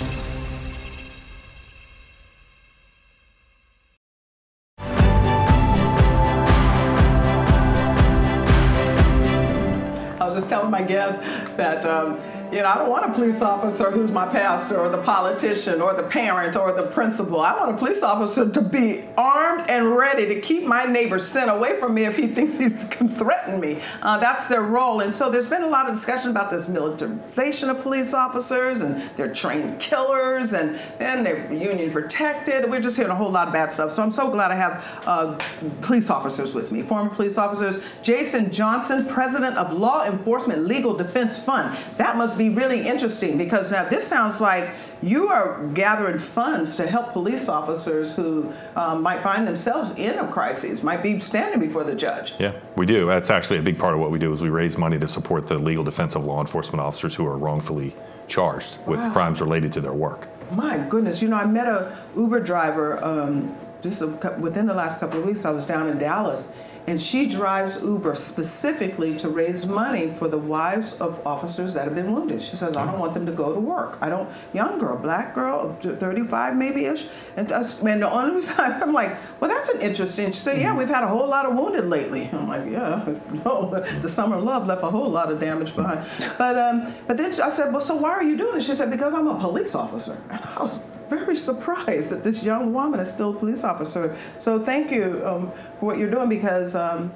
Telling my guests that, um, you know, I don't want a police officer who's my pastor or the politician or the parent or the principal. I want a police officer to be armed and ready to keep my neighbor sent away from me if he thinks he can threaten me. Uh, that's their role. And so there's been a lot of discussion about this militarization of police officers and they're trained killers and then they're union protected. We're just hearing a whole lot of bad stuff. So I'm so glad I have uh, police officers with me, former police officers. Jason Johnson, president of Law Enforcement Legal Defense Fund. That must be really interesting because now this sounds like you are gathering funds to help police officers who um, might find themselves in a crisis, might be standing before the judge. Yeah, we do. That's actually a big part of what we do is we raise money to support the legal defense of law enforcement officers who are wrongfully charged with Wow. crimes related to their work. My goodness, you know, I met a Uber driver um, just a, within the last couple of weeks. I was down in Dallas, and she drives Uber specifically to raise money for the wives of officers that have been wounded. She says, I don't want them to go to work. I don't, young girl, black girl, 35 maybe ish. And, and the only reason I'm like, well, that's an interesting. She said, yeah, we've had a whole lot of wounded lately. I'm like, yeah, no, the summer of love left a whole lot of damage behind. But, um, but then I said, well, so why are you doing this? She said, because I'm a police officer. And I was very surprised that this young woman is still a police officer. So thank you um, for what you're doing because um,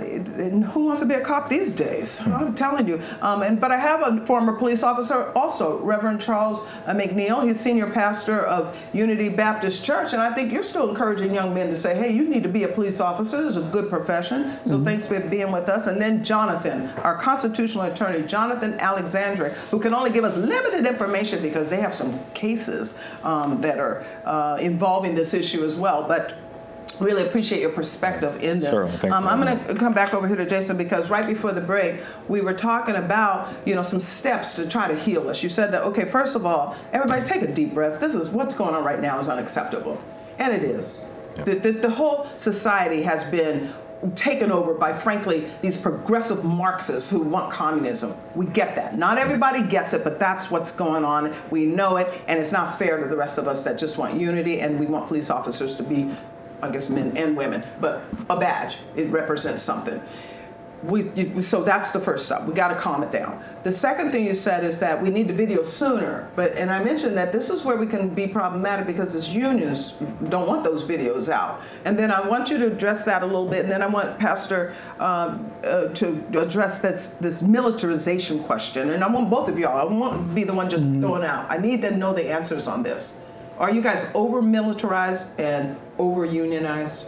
who wants to be a cop these days? I'm telling you. Um, and but I have a former police officer, also Reverend Charles uh, McNeil. He's senior pastor of Unity Baptist Church, and I think you're still encouraging young men to say, "Hey, you need to be a police officer. This is a good profession." So mm-hmm. thanks for being with us. And then Jonathan, our constitutional attorney, Jonathan Alexandre, who can only give us limited information because they have some cases um, that are uh, involving this issue as well, but really appreciate your perspective in this. Sure, um, I'm going to come back over here to Jason because right before the break, we were talking about you know some steps to try to heal us. You said that okay, first of all, everybody take a deep breath. This is what's going on right now is unacceptable, and it is. The, the, the whole society has been taken over by, frankly, these progressive Marxists who want communism. We get that. Not everybody gets it, but that's what's going on. We know it, and it's not fair to the rest of us that just want unity and we want police officers to be I guess men and women, but a badge. It represents something. We, you, so that's the first step. We got to calm it down. The second thing you said is that we need the video sooner. But and I mentioned that this is where we can be problematic because these unions don't want those videos out. And then I want you to address that a little bit. And then I want Pastor um, uh, to address this this militarization question. And I want both of y'all. I won't be the one just mm-hmm. throwing out. I need to know the answers on this. Are you guys over militarized and over unionized?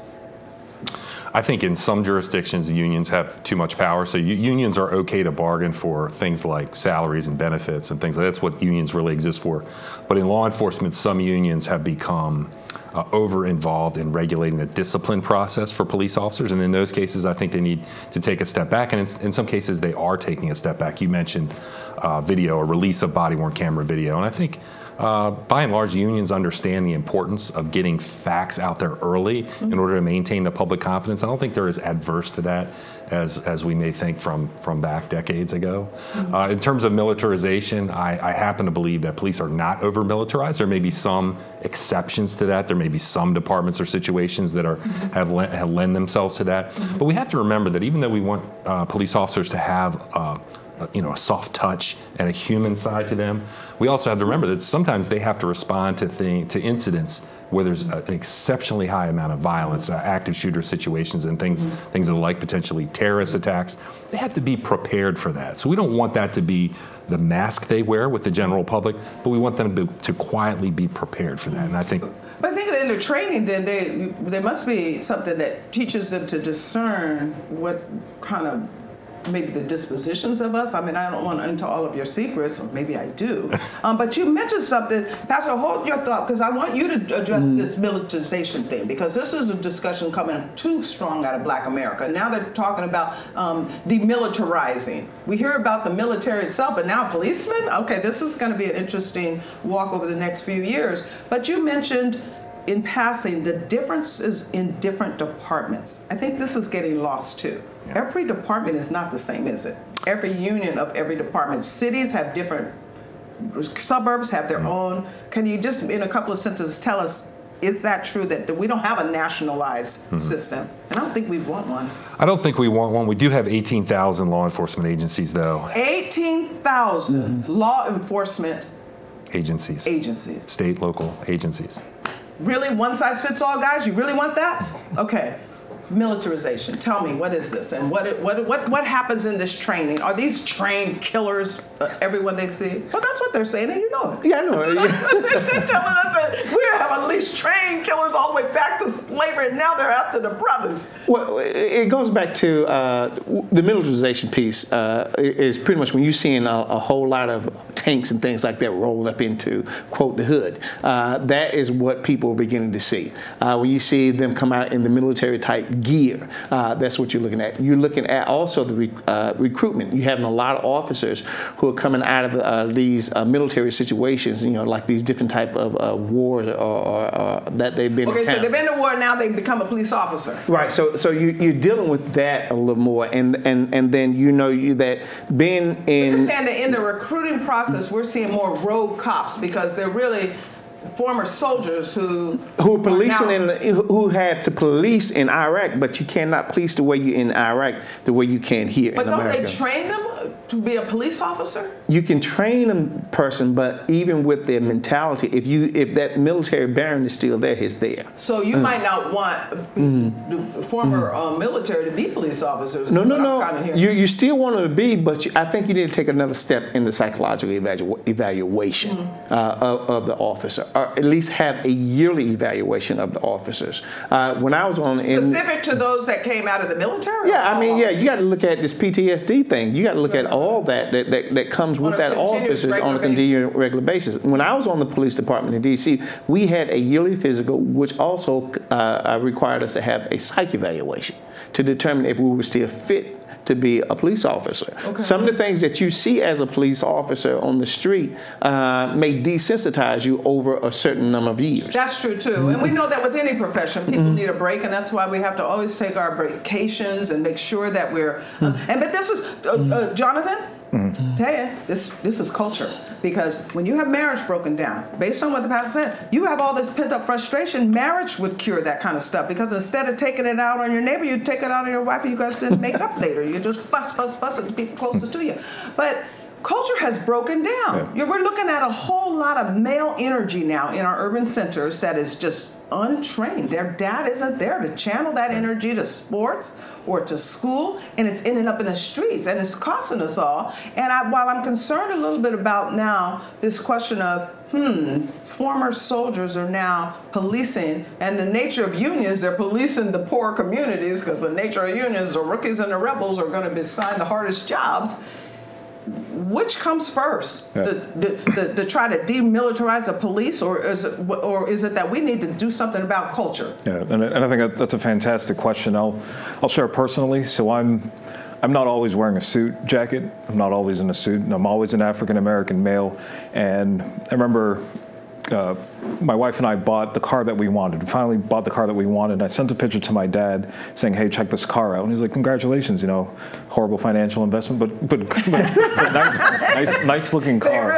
I think in some jurisdictions, the unions have too much power. So unions are okay to bargain for things like salaries and benefits and things. Like that's what unions really exist for. But in law enforcement, some unions have become uh, over involved in regulating the discipline process for police officers. And in those cases, I think they need to take a step back. And in, in some cases, they are taking a step back. You mentioned uh, video, a release of body worn camera video. And I think uh, by and large, unions understand the importance of getting facts out there early mm-hmm. in order to maintain the public confidence. I don't think they're as adverse to that as, as we may think from, from back decades ago. Mm-hmm. Uh, in terms of militarization, I, I, happen to believe that police are not over militarized. There may be some exceptions to that. There may be some departments or situations that are mm-hmm. have, le- have lend themselves to that. Mm-hmm. But we have to remember that even though we want uh, police officers to have uh, you know, a soft touch and a human side to them. We also have to remember that sometimes they have to respond to thing, to incidents where there's a, an exceptionally high amount of violence, uh, active shooter situations, and things mm-hmm. things of the like, potentially terrorist attacks. They have to be prepared for that. So we don't want that to be the mask they wear with the general public, but we want them to, to quietly be prepared for that. And I think. But I think in their training, then they there must be something that teaches them to discern what kind of maybe the dispositions of us. I mean, I don't want to enter all of your secrets, or maybe I do. Um, but you mentioned something, Pastor. Hold your thought, because I want you to address mm. this militarization thing, because this is a discussion coming too strong out of Black America. Now they're talking about um, demilitarizing. We hear about the military itself, but now policemen. Okay, this is going to be an interesting walk over the next few years. But you mentioned in passing the differences in different departments. I think this is getting lost too. Yeah. Every department is not the same, is it? Every union of every department. Cities have different, suburbs have their mm-hmm. own. Can you just, in a couple of sentences, tell us is that true that we don't have a nationalized mm-hmm. system? And I don't think we want one. I don't think we want one. We do have 18,000 law enforcement agencies, though. 18,000 mm-hmm. law enforcement agencies. Agencies. State, local agencies. Really, one size fits all, guys? You really want that? Okay militarization. Tell me, what is this, and what what what what happens in this training? Are these trained killers? Uh, everyone they see? Well, that's what they're saying, and you know it. Yeah, I know it. they're telling us that we have at least trained killers all the way back to slavery, and now they're after the brothers. Well, it goes back to uh, the militarization piece. Uh, is pretty much when you're seeing a, a whole lot of tanks and things like that rolling up into quote the hood. Uh, that is what people are beginning to see. Uh, when you see them come out in the military type gear, uh, that's what you're looking at. You're looking at also the re- uh, recruitment. You're having a lot of officers who are coming out of uh, these uh, military situations, you know, like these different type of wars or, or, or, that they've been. Okay, so they've been in war now. They become a police officer. Right. So so you, you're dealing with that a little more, and and and then you know you that being in. So you're saying that in the recruiting process, we're seeing more rogue cops because they're really former soldiers who who policing in who had to police in Iraq, but you cannot police the way you in Iraq the way you can here but don't they train them to be a police officer? You can train a person, but even with their mentality, if you if that military baron is still there, he's there. So you mm. might not want mm. the former mm. uh, military to be police officers. No, no, no. You you still want them to be, but you, I think you need to take another step in the psychological evalu- evaluation mm-hmm. uh, of, of, the officer, or at least have a yearly evaluation of the officers. Uh, when I was on specific in, to those that came out of the military. Yeah, I mean, yeah, you got to look at this PTSD thing. You got to look at all that that, that, that comes with that officer on a continuous regular basis. When I was on the police department in D.C., we had a yearly physical, which also uh, required us to have a psych evaluation to determine if we were still fit to be a police officer. Okay. Some of the things that you see as a police officer on the street uh, may desensitize you over a certain number of years. That's true too. Mm-hmm. And we know that with any profession, people mm-hmm. need a break, and that's why we have to always take our vacations and make sure that we're. Uh, mm-hmm. and but this is uh, uh Jonathan. Mm-hmm. Tell you, this this is culture because when you have marriage broken down, based on what the pastor said, you have all this pent up frustration. Marriage would cure that kind of stuff because instead of taking it out on your neighbor, you take it out on your wife, and you guys didn't make up later. You just fuss, fuss, fuss at the people closest to you. But culture has broken down. Yeah. We're looking at a whole lot of male energy now in our urban centers that is just untrained. Their dad isn't there to channel that energy to sports or to school, and it's ending up in the streets, and it's costing us all. And I, while I'm concerned a little bit about now this question of, hmm, former soldiers are now policing, and the nature of unions, they're policing the poor communities because the nature of unions, the rookies and the rebels are going to be assigned the hardest jobs which comes first? Yeah. The, the, the, the, try to demilitarize the police, or is it, or is it that we need to do something about culture? Yeah, and, and I think that's a fantastic question. I'll I'll share personally. So I'm I'm not always wearing a suit jacket. I'm not always in a suit. And I'm always an African American male. And I remember uh, my wife and I bought the car that we wanted. Finally, bought the car that we wanted. I sent a picture to my dad saying, "Hey, check this car out." And he's like, "Congratulations, you know, horrible financial investment, but but, but, but nice, nice, nice looking car."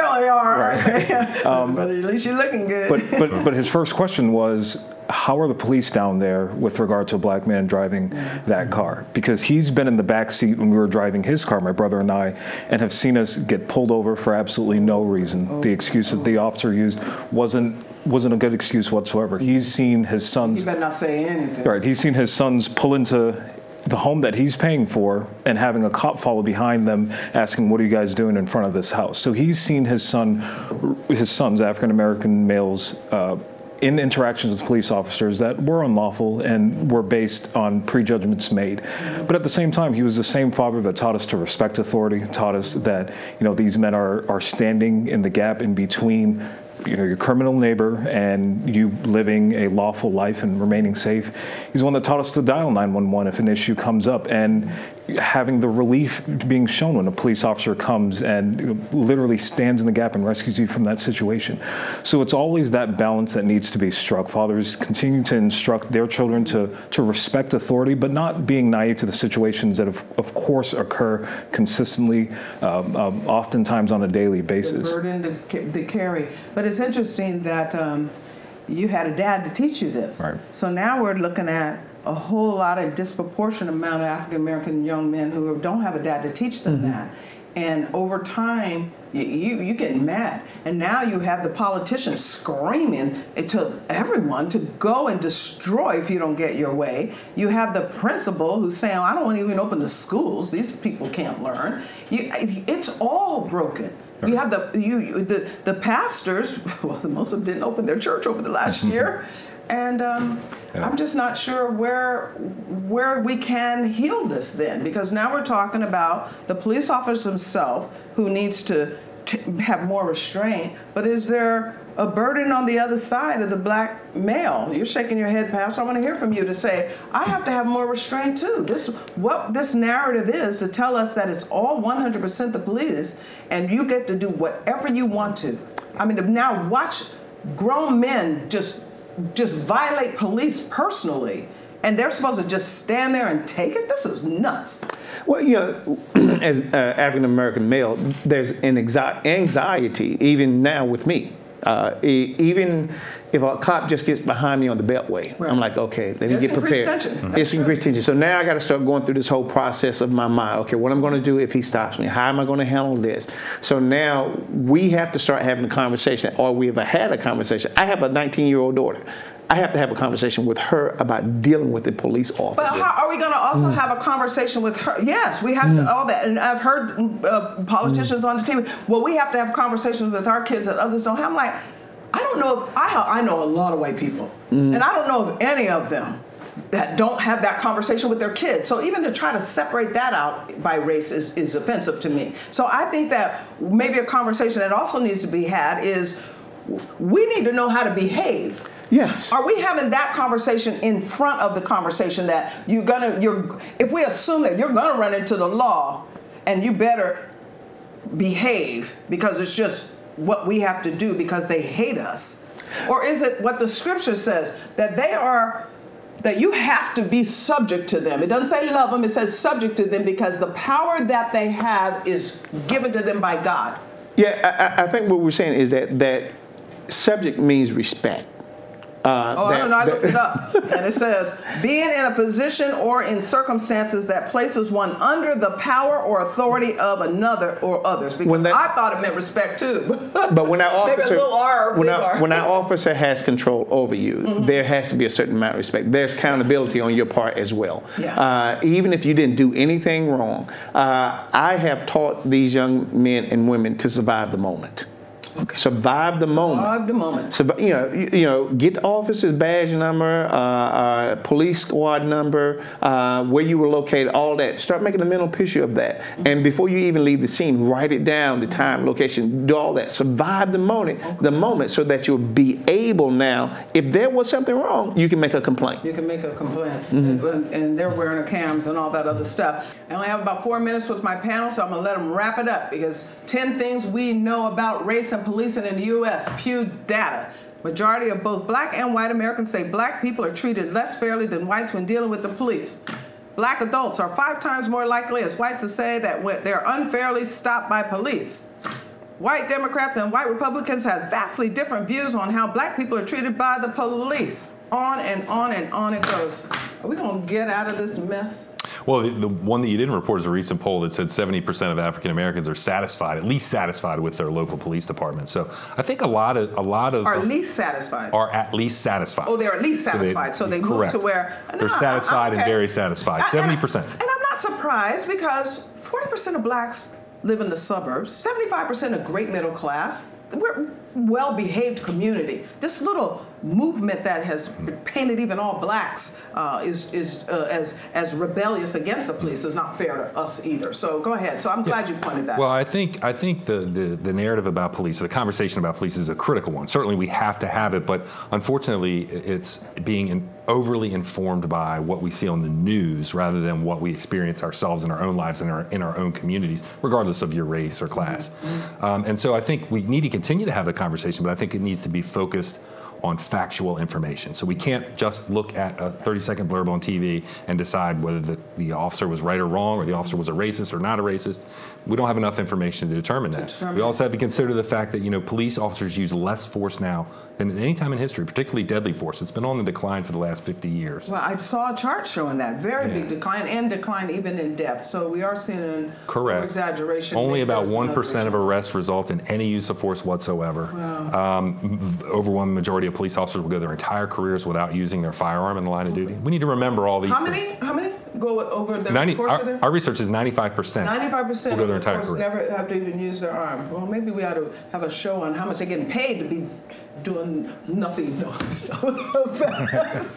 They are. Right. um, but at least you're looking good. but but but his first question was, how are the police down there with regard to a black man driving that car? Because he's been in the back seat when we were driving his car, my brother and I, and have seen us get pulled over for absolutely no reason. Oh. The excuse that the officer used wasn't wasn't a good excuse whatsoever. He's seen his sons. He better not say anything. Right. He's seen his sons pull into the home that he's paying for and having a cop follow behind them asking what are you guys doing in front of this house so he's seen his son his sons african american males uh, in interactions with police officers that were unlawful and were based on prejudgments made. But at the same time, he was the same father that taught us to respect authority, taught us that you know these men are are standing in the gap in between you know, your criminal neighbor and you living a lawful life and remaining safe. He's the one that taught us to dial 911 if an issue comes up and having the relief being shown when a police officer comes and literally stands in the gap and rescues you from that situation. So it's always that balance that needs to be struck. Fathers continue to instruct their children to, to respect authority, but not being naive to the situations that, of, of course, occur consistently, um, um, oftentimes on a daily basis. The burden to, to carry. But it's interesting that um, you had a dad to teach you this. Right. So now we're looking at a whole lot of disproportionate amount of African American young men who don't have a dad to teach them mm-hmm. that. And over time, you, you, you get mad. And now you have the politicians screaming to everyone to go and destroy if you don't get your way. You have the principal who's saying, I don't want to even open the schools. These people can't learn. You, it's all broken. You have the you the the pastors. Well, most of them didn't open their church over the last year, and um, yeah. I'm just not sure where where we can heal this then, because now we're talking about the police officer himself who needs to t- have more restraint, but is there a burden on the other side of the black male? You're shaking your head, Pastor. I want to hear from you to say, I have to have more restraint too. This what this narrative is to tell us that it's all 100% the police, and you get to do whatever you want to. I mean, now watch grown men just just violate police personally and they're supposed to just stand there and take it? This is nuts. Well, you know, as uh, African American male, there's an anxiety even now with me. Uh, even if a cop just gets behind me on the beltway, right. I'm like, okay, let me it's get prepared. Mm-hmm. It's increased tension. So now I got to start going through this whole process of my mind. Okay, what I'm going to do if he stops me? How am I going to handle this? So now we have to start having a conversation, or we have had a conversation. I have a 19 year old daughter. I have to have a conversation with her about dealing with the police officer. But how, are we going to also mm. have a conversation with her? Yes, we have mm. to, all that. And I've heard uh, politicians mm. on the TV. Well, we have to have conversations with our kids that others don't have. I'm like, I don't know if I I know a lot of white people, mm. and I don't know of any of them that don't have that conversation with their kids. So even to try to separate that out by race is, is offensive to me. So I think that maybe a conversation that also needs to be had is we need to know how to behave Yes. Are we having that conversation in front of the conversation that you're gonna you're if we assume that you're gonna run into the law and you better behave because it's just what we have to do because they hate us? Or is it what the scripture says that they are that you have to be subject to them. It doesn't say love them, it says subject to them because the power that they have is given to them by God. Yeah, I, I think what we're saying is that that subject means respect. Uh, oh, that, I don't know. I looked it up, and it says being in a position or in circumstances that places one under the power or authority of another or others. Because that, I thought it meant respect too. but when our officer, R, when, our, when our officer has control over you, mm-hmm. there has to be a certain amount of respect. There's accountability on your part as well. Yeah. Uh, even if you didn't do anything wrong, uh, I have taught these young men and women to survive the moment. Okay. Survive the Survive moment. Survive the moment. So, you know, you, you, know, get officer's badge number, uh, uh, police squad number, uh, where you were located, all that. Start making a mental picture of that. Mm-hmm. And before you even leave the scene, write it down, the time, location, do all that. Survive the moment, okay. the moment, so that you'll be able now. If there was something wrong, you can make a complaint. You can make a complaint. Mm-hmm. And, and they're wearing the cams and all that other stuff. I only have about four minutes with my panel, so I'm gonna let them wrap it up because 10 things we know about race and policing in the U.S. Pew data. Majority of both black and white Americans say black people are treated less fairly than whites when dealing with the police. Black adults are five times more likely as whites to say that they're unfairly stopped by police. White Democrats and white Republicans have vastly different views on how black people are treated by the police. On and on and on it goes. Are we going to get out of this mess? Well, the, the, one that you didn't report is a recent poll that said 70% of African Americans are satisfied, at least satisfied with their local police department. So I think a lot of a lot of are least satisfied. Are at least satisfied. Oh, they're at least satisfied. So they, so they move to where no, they're satisfied okay. and very satisfied. 70%. And, and I'm not surprised because 40% of blacks live in the suburbs. 75% of great middle class. We're well-behaved community. This little movement that has painted even all blacks uh, is is uh, as as rebellious against the police is not fair to us either. So go ahead. So I'm glad yeah. you pointed that. Out. Well, I think I think the, the the narrative about police, the conversation about police, is a critical one. Certainly, we have to have it, but unfortunately, it's being overly informed by what we see on the news rather than what we experience ourselves in our own lives and in our in our own communities, regardless of your race or class. Mm-hmm. Um, and so I think we need to continue to have the conversation, but I think it needs to be focused on factual information. So we can't just look at a 30 second blurb on TV and decide whether the, the officer was right or wrong or the officer was a racist or not a racist. We don't have enough information to determine that. Determine. We also have to consider the fact that you know police officers use less force now than at any time in history, particularly deadly force. It's been on the decline for the last 50 years. Well, I saw a chart showing that very yeah. big decline and decline even in death. So we are seeing an Correct. exaggeration. Only about one percent of arrests result in any use of force whatsoever. Wow. Um, overwhelming majority of police officers will go their entire careers without using their firearm in the line of duty. We need to remember all these. How things. many? How many? go over their 90, course our, of their? our research is 95%. Ninety-five percent will go of their entire course career. never have to even use their arm. Well, maybe we ought to have a show on how much they're getting paid to be doing nothing.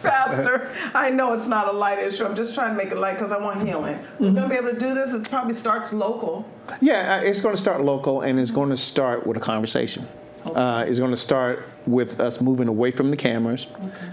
faster. I know it's not a light issue. I'm just trying to make it light because I want healing. We're gonna be able to do this. It probably starts local. Yeah, uh, it's going to start local, and it's going to start with a conversation. Uh, it's going to start with us moving away from the cameras.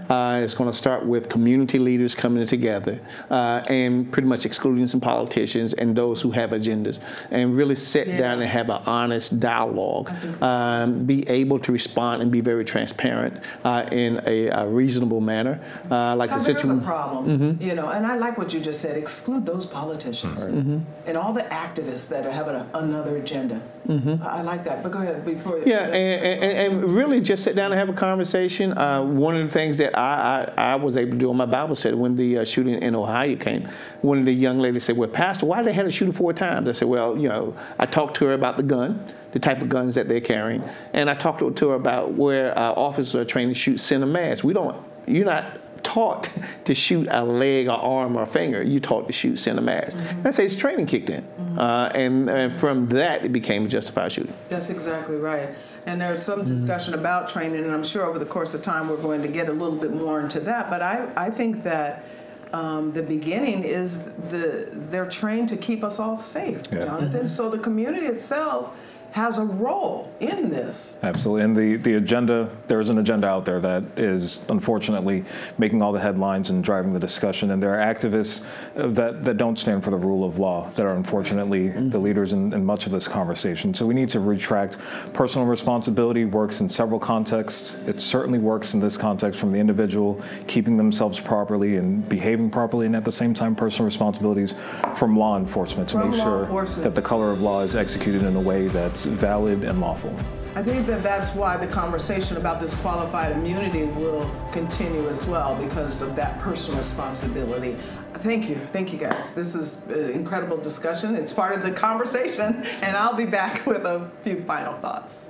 Uh, it's going to start with community leaders coming together uh, and pretty much excluding some politicians and those who have agendas, and really sit Yeah. down and have an honest dialogue. Um, be able to respond and be very transparent uh, in a, a reasonable manner. Uh, like the Because there is a situation. problem, you know, and I like what you just said. Exclude those politicians and all the activists that are having a, another agenda. I, I like that. But go ahead before. Yeah, and, and, and really just sit down and have a conversation. Uh, one of the things that I, I, I was able to do on my Bible study when the uh, shooting in Ohio came, one of the young ladies said, Well, Pastor, why did they have to shoot four times? I said, Well, you know, I talked to her about the gun, the type of guns that they're carrying, and I talked to her about where uh, officers are trained to shoot center mass. We don't, you're not taught to shoot a leg or arm or finger. You taught to shoot center mass. I say it's training kicked in, uh, and, and from that it became a justified shooting. That's exactly right. And there's some discussion about training, and I'm sure over the course of time we're going to get a little bit more into that. But I, I think that um, the beginning is the they're trained to keep us all safe, Yeah. Jonathan. So the community itself has a role in this. Absolutely. And the, the agenda, there is an agenda out there that is unfortunately making all the headlines and driving the discussion. And there are activists uh, that, that don't stand for the rule of law that are unfortunately the leaders in, in much of this conversation. So we need to retract. Personal responsibility works in several contexts. It certainly works in this context from the individual keeping themselves properly and behaving properly, and at the same time, personal responsibilities from law enforcement to From make sure enforcement. that the color of law is executed in a way that's valid and lawful. I think that that's why the conversation about this qualified immunity will continue as well because of that personal responsibility. Thank you. Thank you guys. This is an incredible discussion. It's part of the conversation, and I'll be back with a few final thoughts.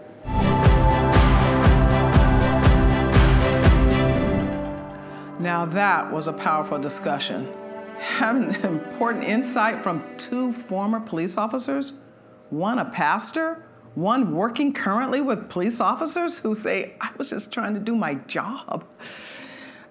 Now, that was a powerful discussion. Having important insight from two former police officers, one a pastor, one working currently with police officers who say, I was just trying to do my job.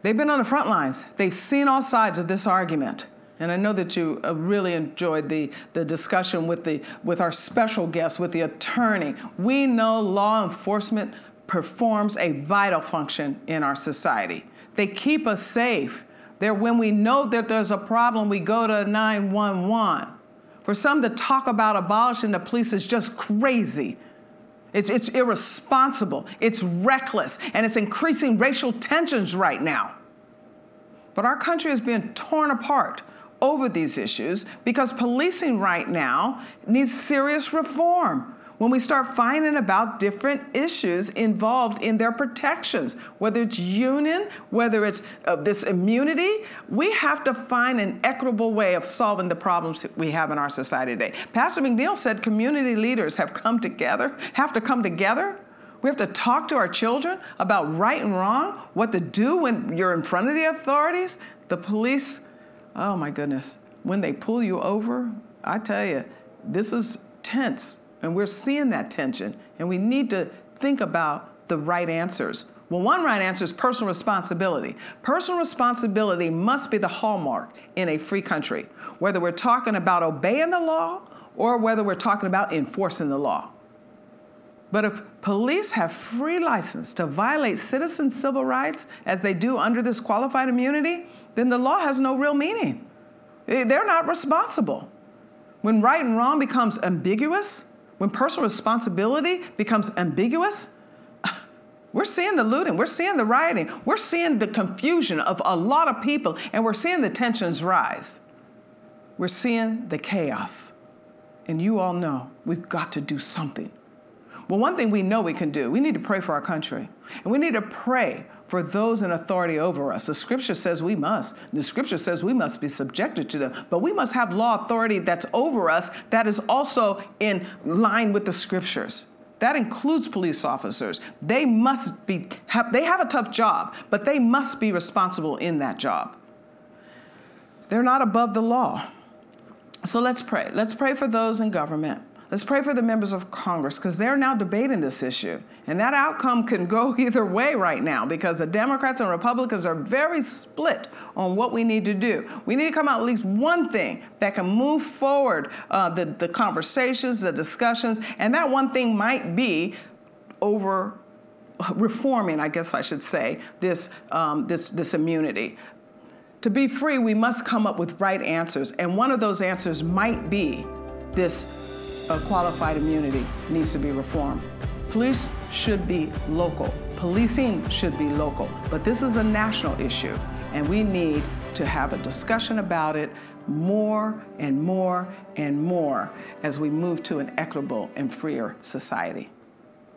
They've been on the front lines. They've seen all sides of this argument. And I know that you uh, really enjoyed the, the discussion with, the, with our special guest, with the attorney. We know law enforcement performs a vital function in our society. They keep us safe. They're, when we know that there's a problem, we go to 911. For some to talk about abolishing the police is just crazy. It's, it's irresponsible, it's reckless, and it's increasing racial tensions right now. But our country is being torn apart over these issues because policing right now needs serious reform. When we start finding about different issues involved in their protections, whether it's union, whether it's uh, this immunity, we have to find an equitable way of solving the problems we have in our society today. Pastor McNeil said community leaders have come together, have to come together we have to talk to our children about right and wrong, what to do when you're in front of the authorities. The police, oh my goodness, when they pull you over, I tell you, this is tense. And we're seeing that tension. And we need to think about the right answers. Well, one right answer is personal responsibility. Personal responsibility must be the hallmark in a free country, whether we're talking about obeying the law or whether we're talking about enforcing the law. But if police have free license to violate citizen civil rights as they do under this qualified immunity, then the law has no real meaning. Eh, They're not responsible. When right and wrong becomes ambiguous, when personal responsibility becomes ambiguous, we're seeing the looting, we're seeing the rioting, we're seeing the confusion of a lot of people, and we're seeing the tensions rise. We're seeing the chaos. And you all know we've got to do something. Well, one thing we know we can do, we need to pray for our country. And we need to pray for those in authority over us. The scripture says we must. The scripture says we must be subjected to them. But we must have law authority that's over us that is also in line with the scriptures. That includes police officers. They must be have, they have a tough job, but they must be responsible in that job. they're not above the law. So let's pray. Let's pray for those in government. Let's pray for the members of Congress because they're now debating this issue. And that outcome can go either way right now because the Democrats and Republicans are very split on what we need to do. We need to come out at least one thing that can move forward uh, the, the conversations, the discussions, and that one thing might be over reforming, I guess I should say, this, um, this, this immunity. To be free, we must come up with right answers, and one of those answers might be this uh, qualified immunity needs to be reformed. Police should be local. Policing should be local. But this is a national issue, and we need to have a discussion about it more and more and more as we move to an equitable and freer society.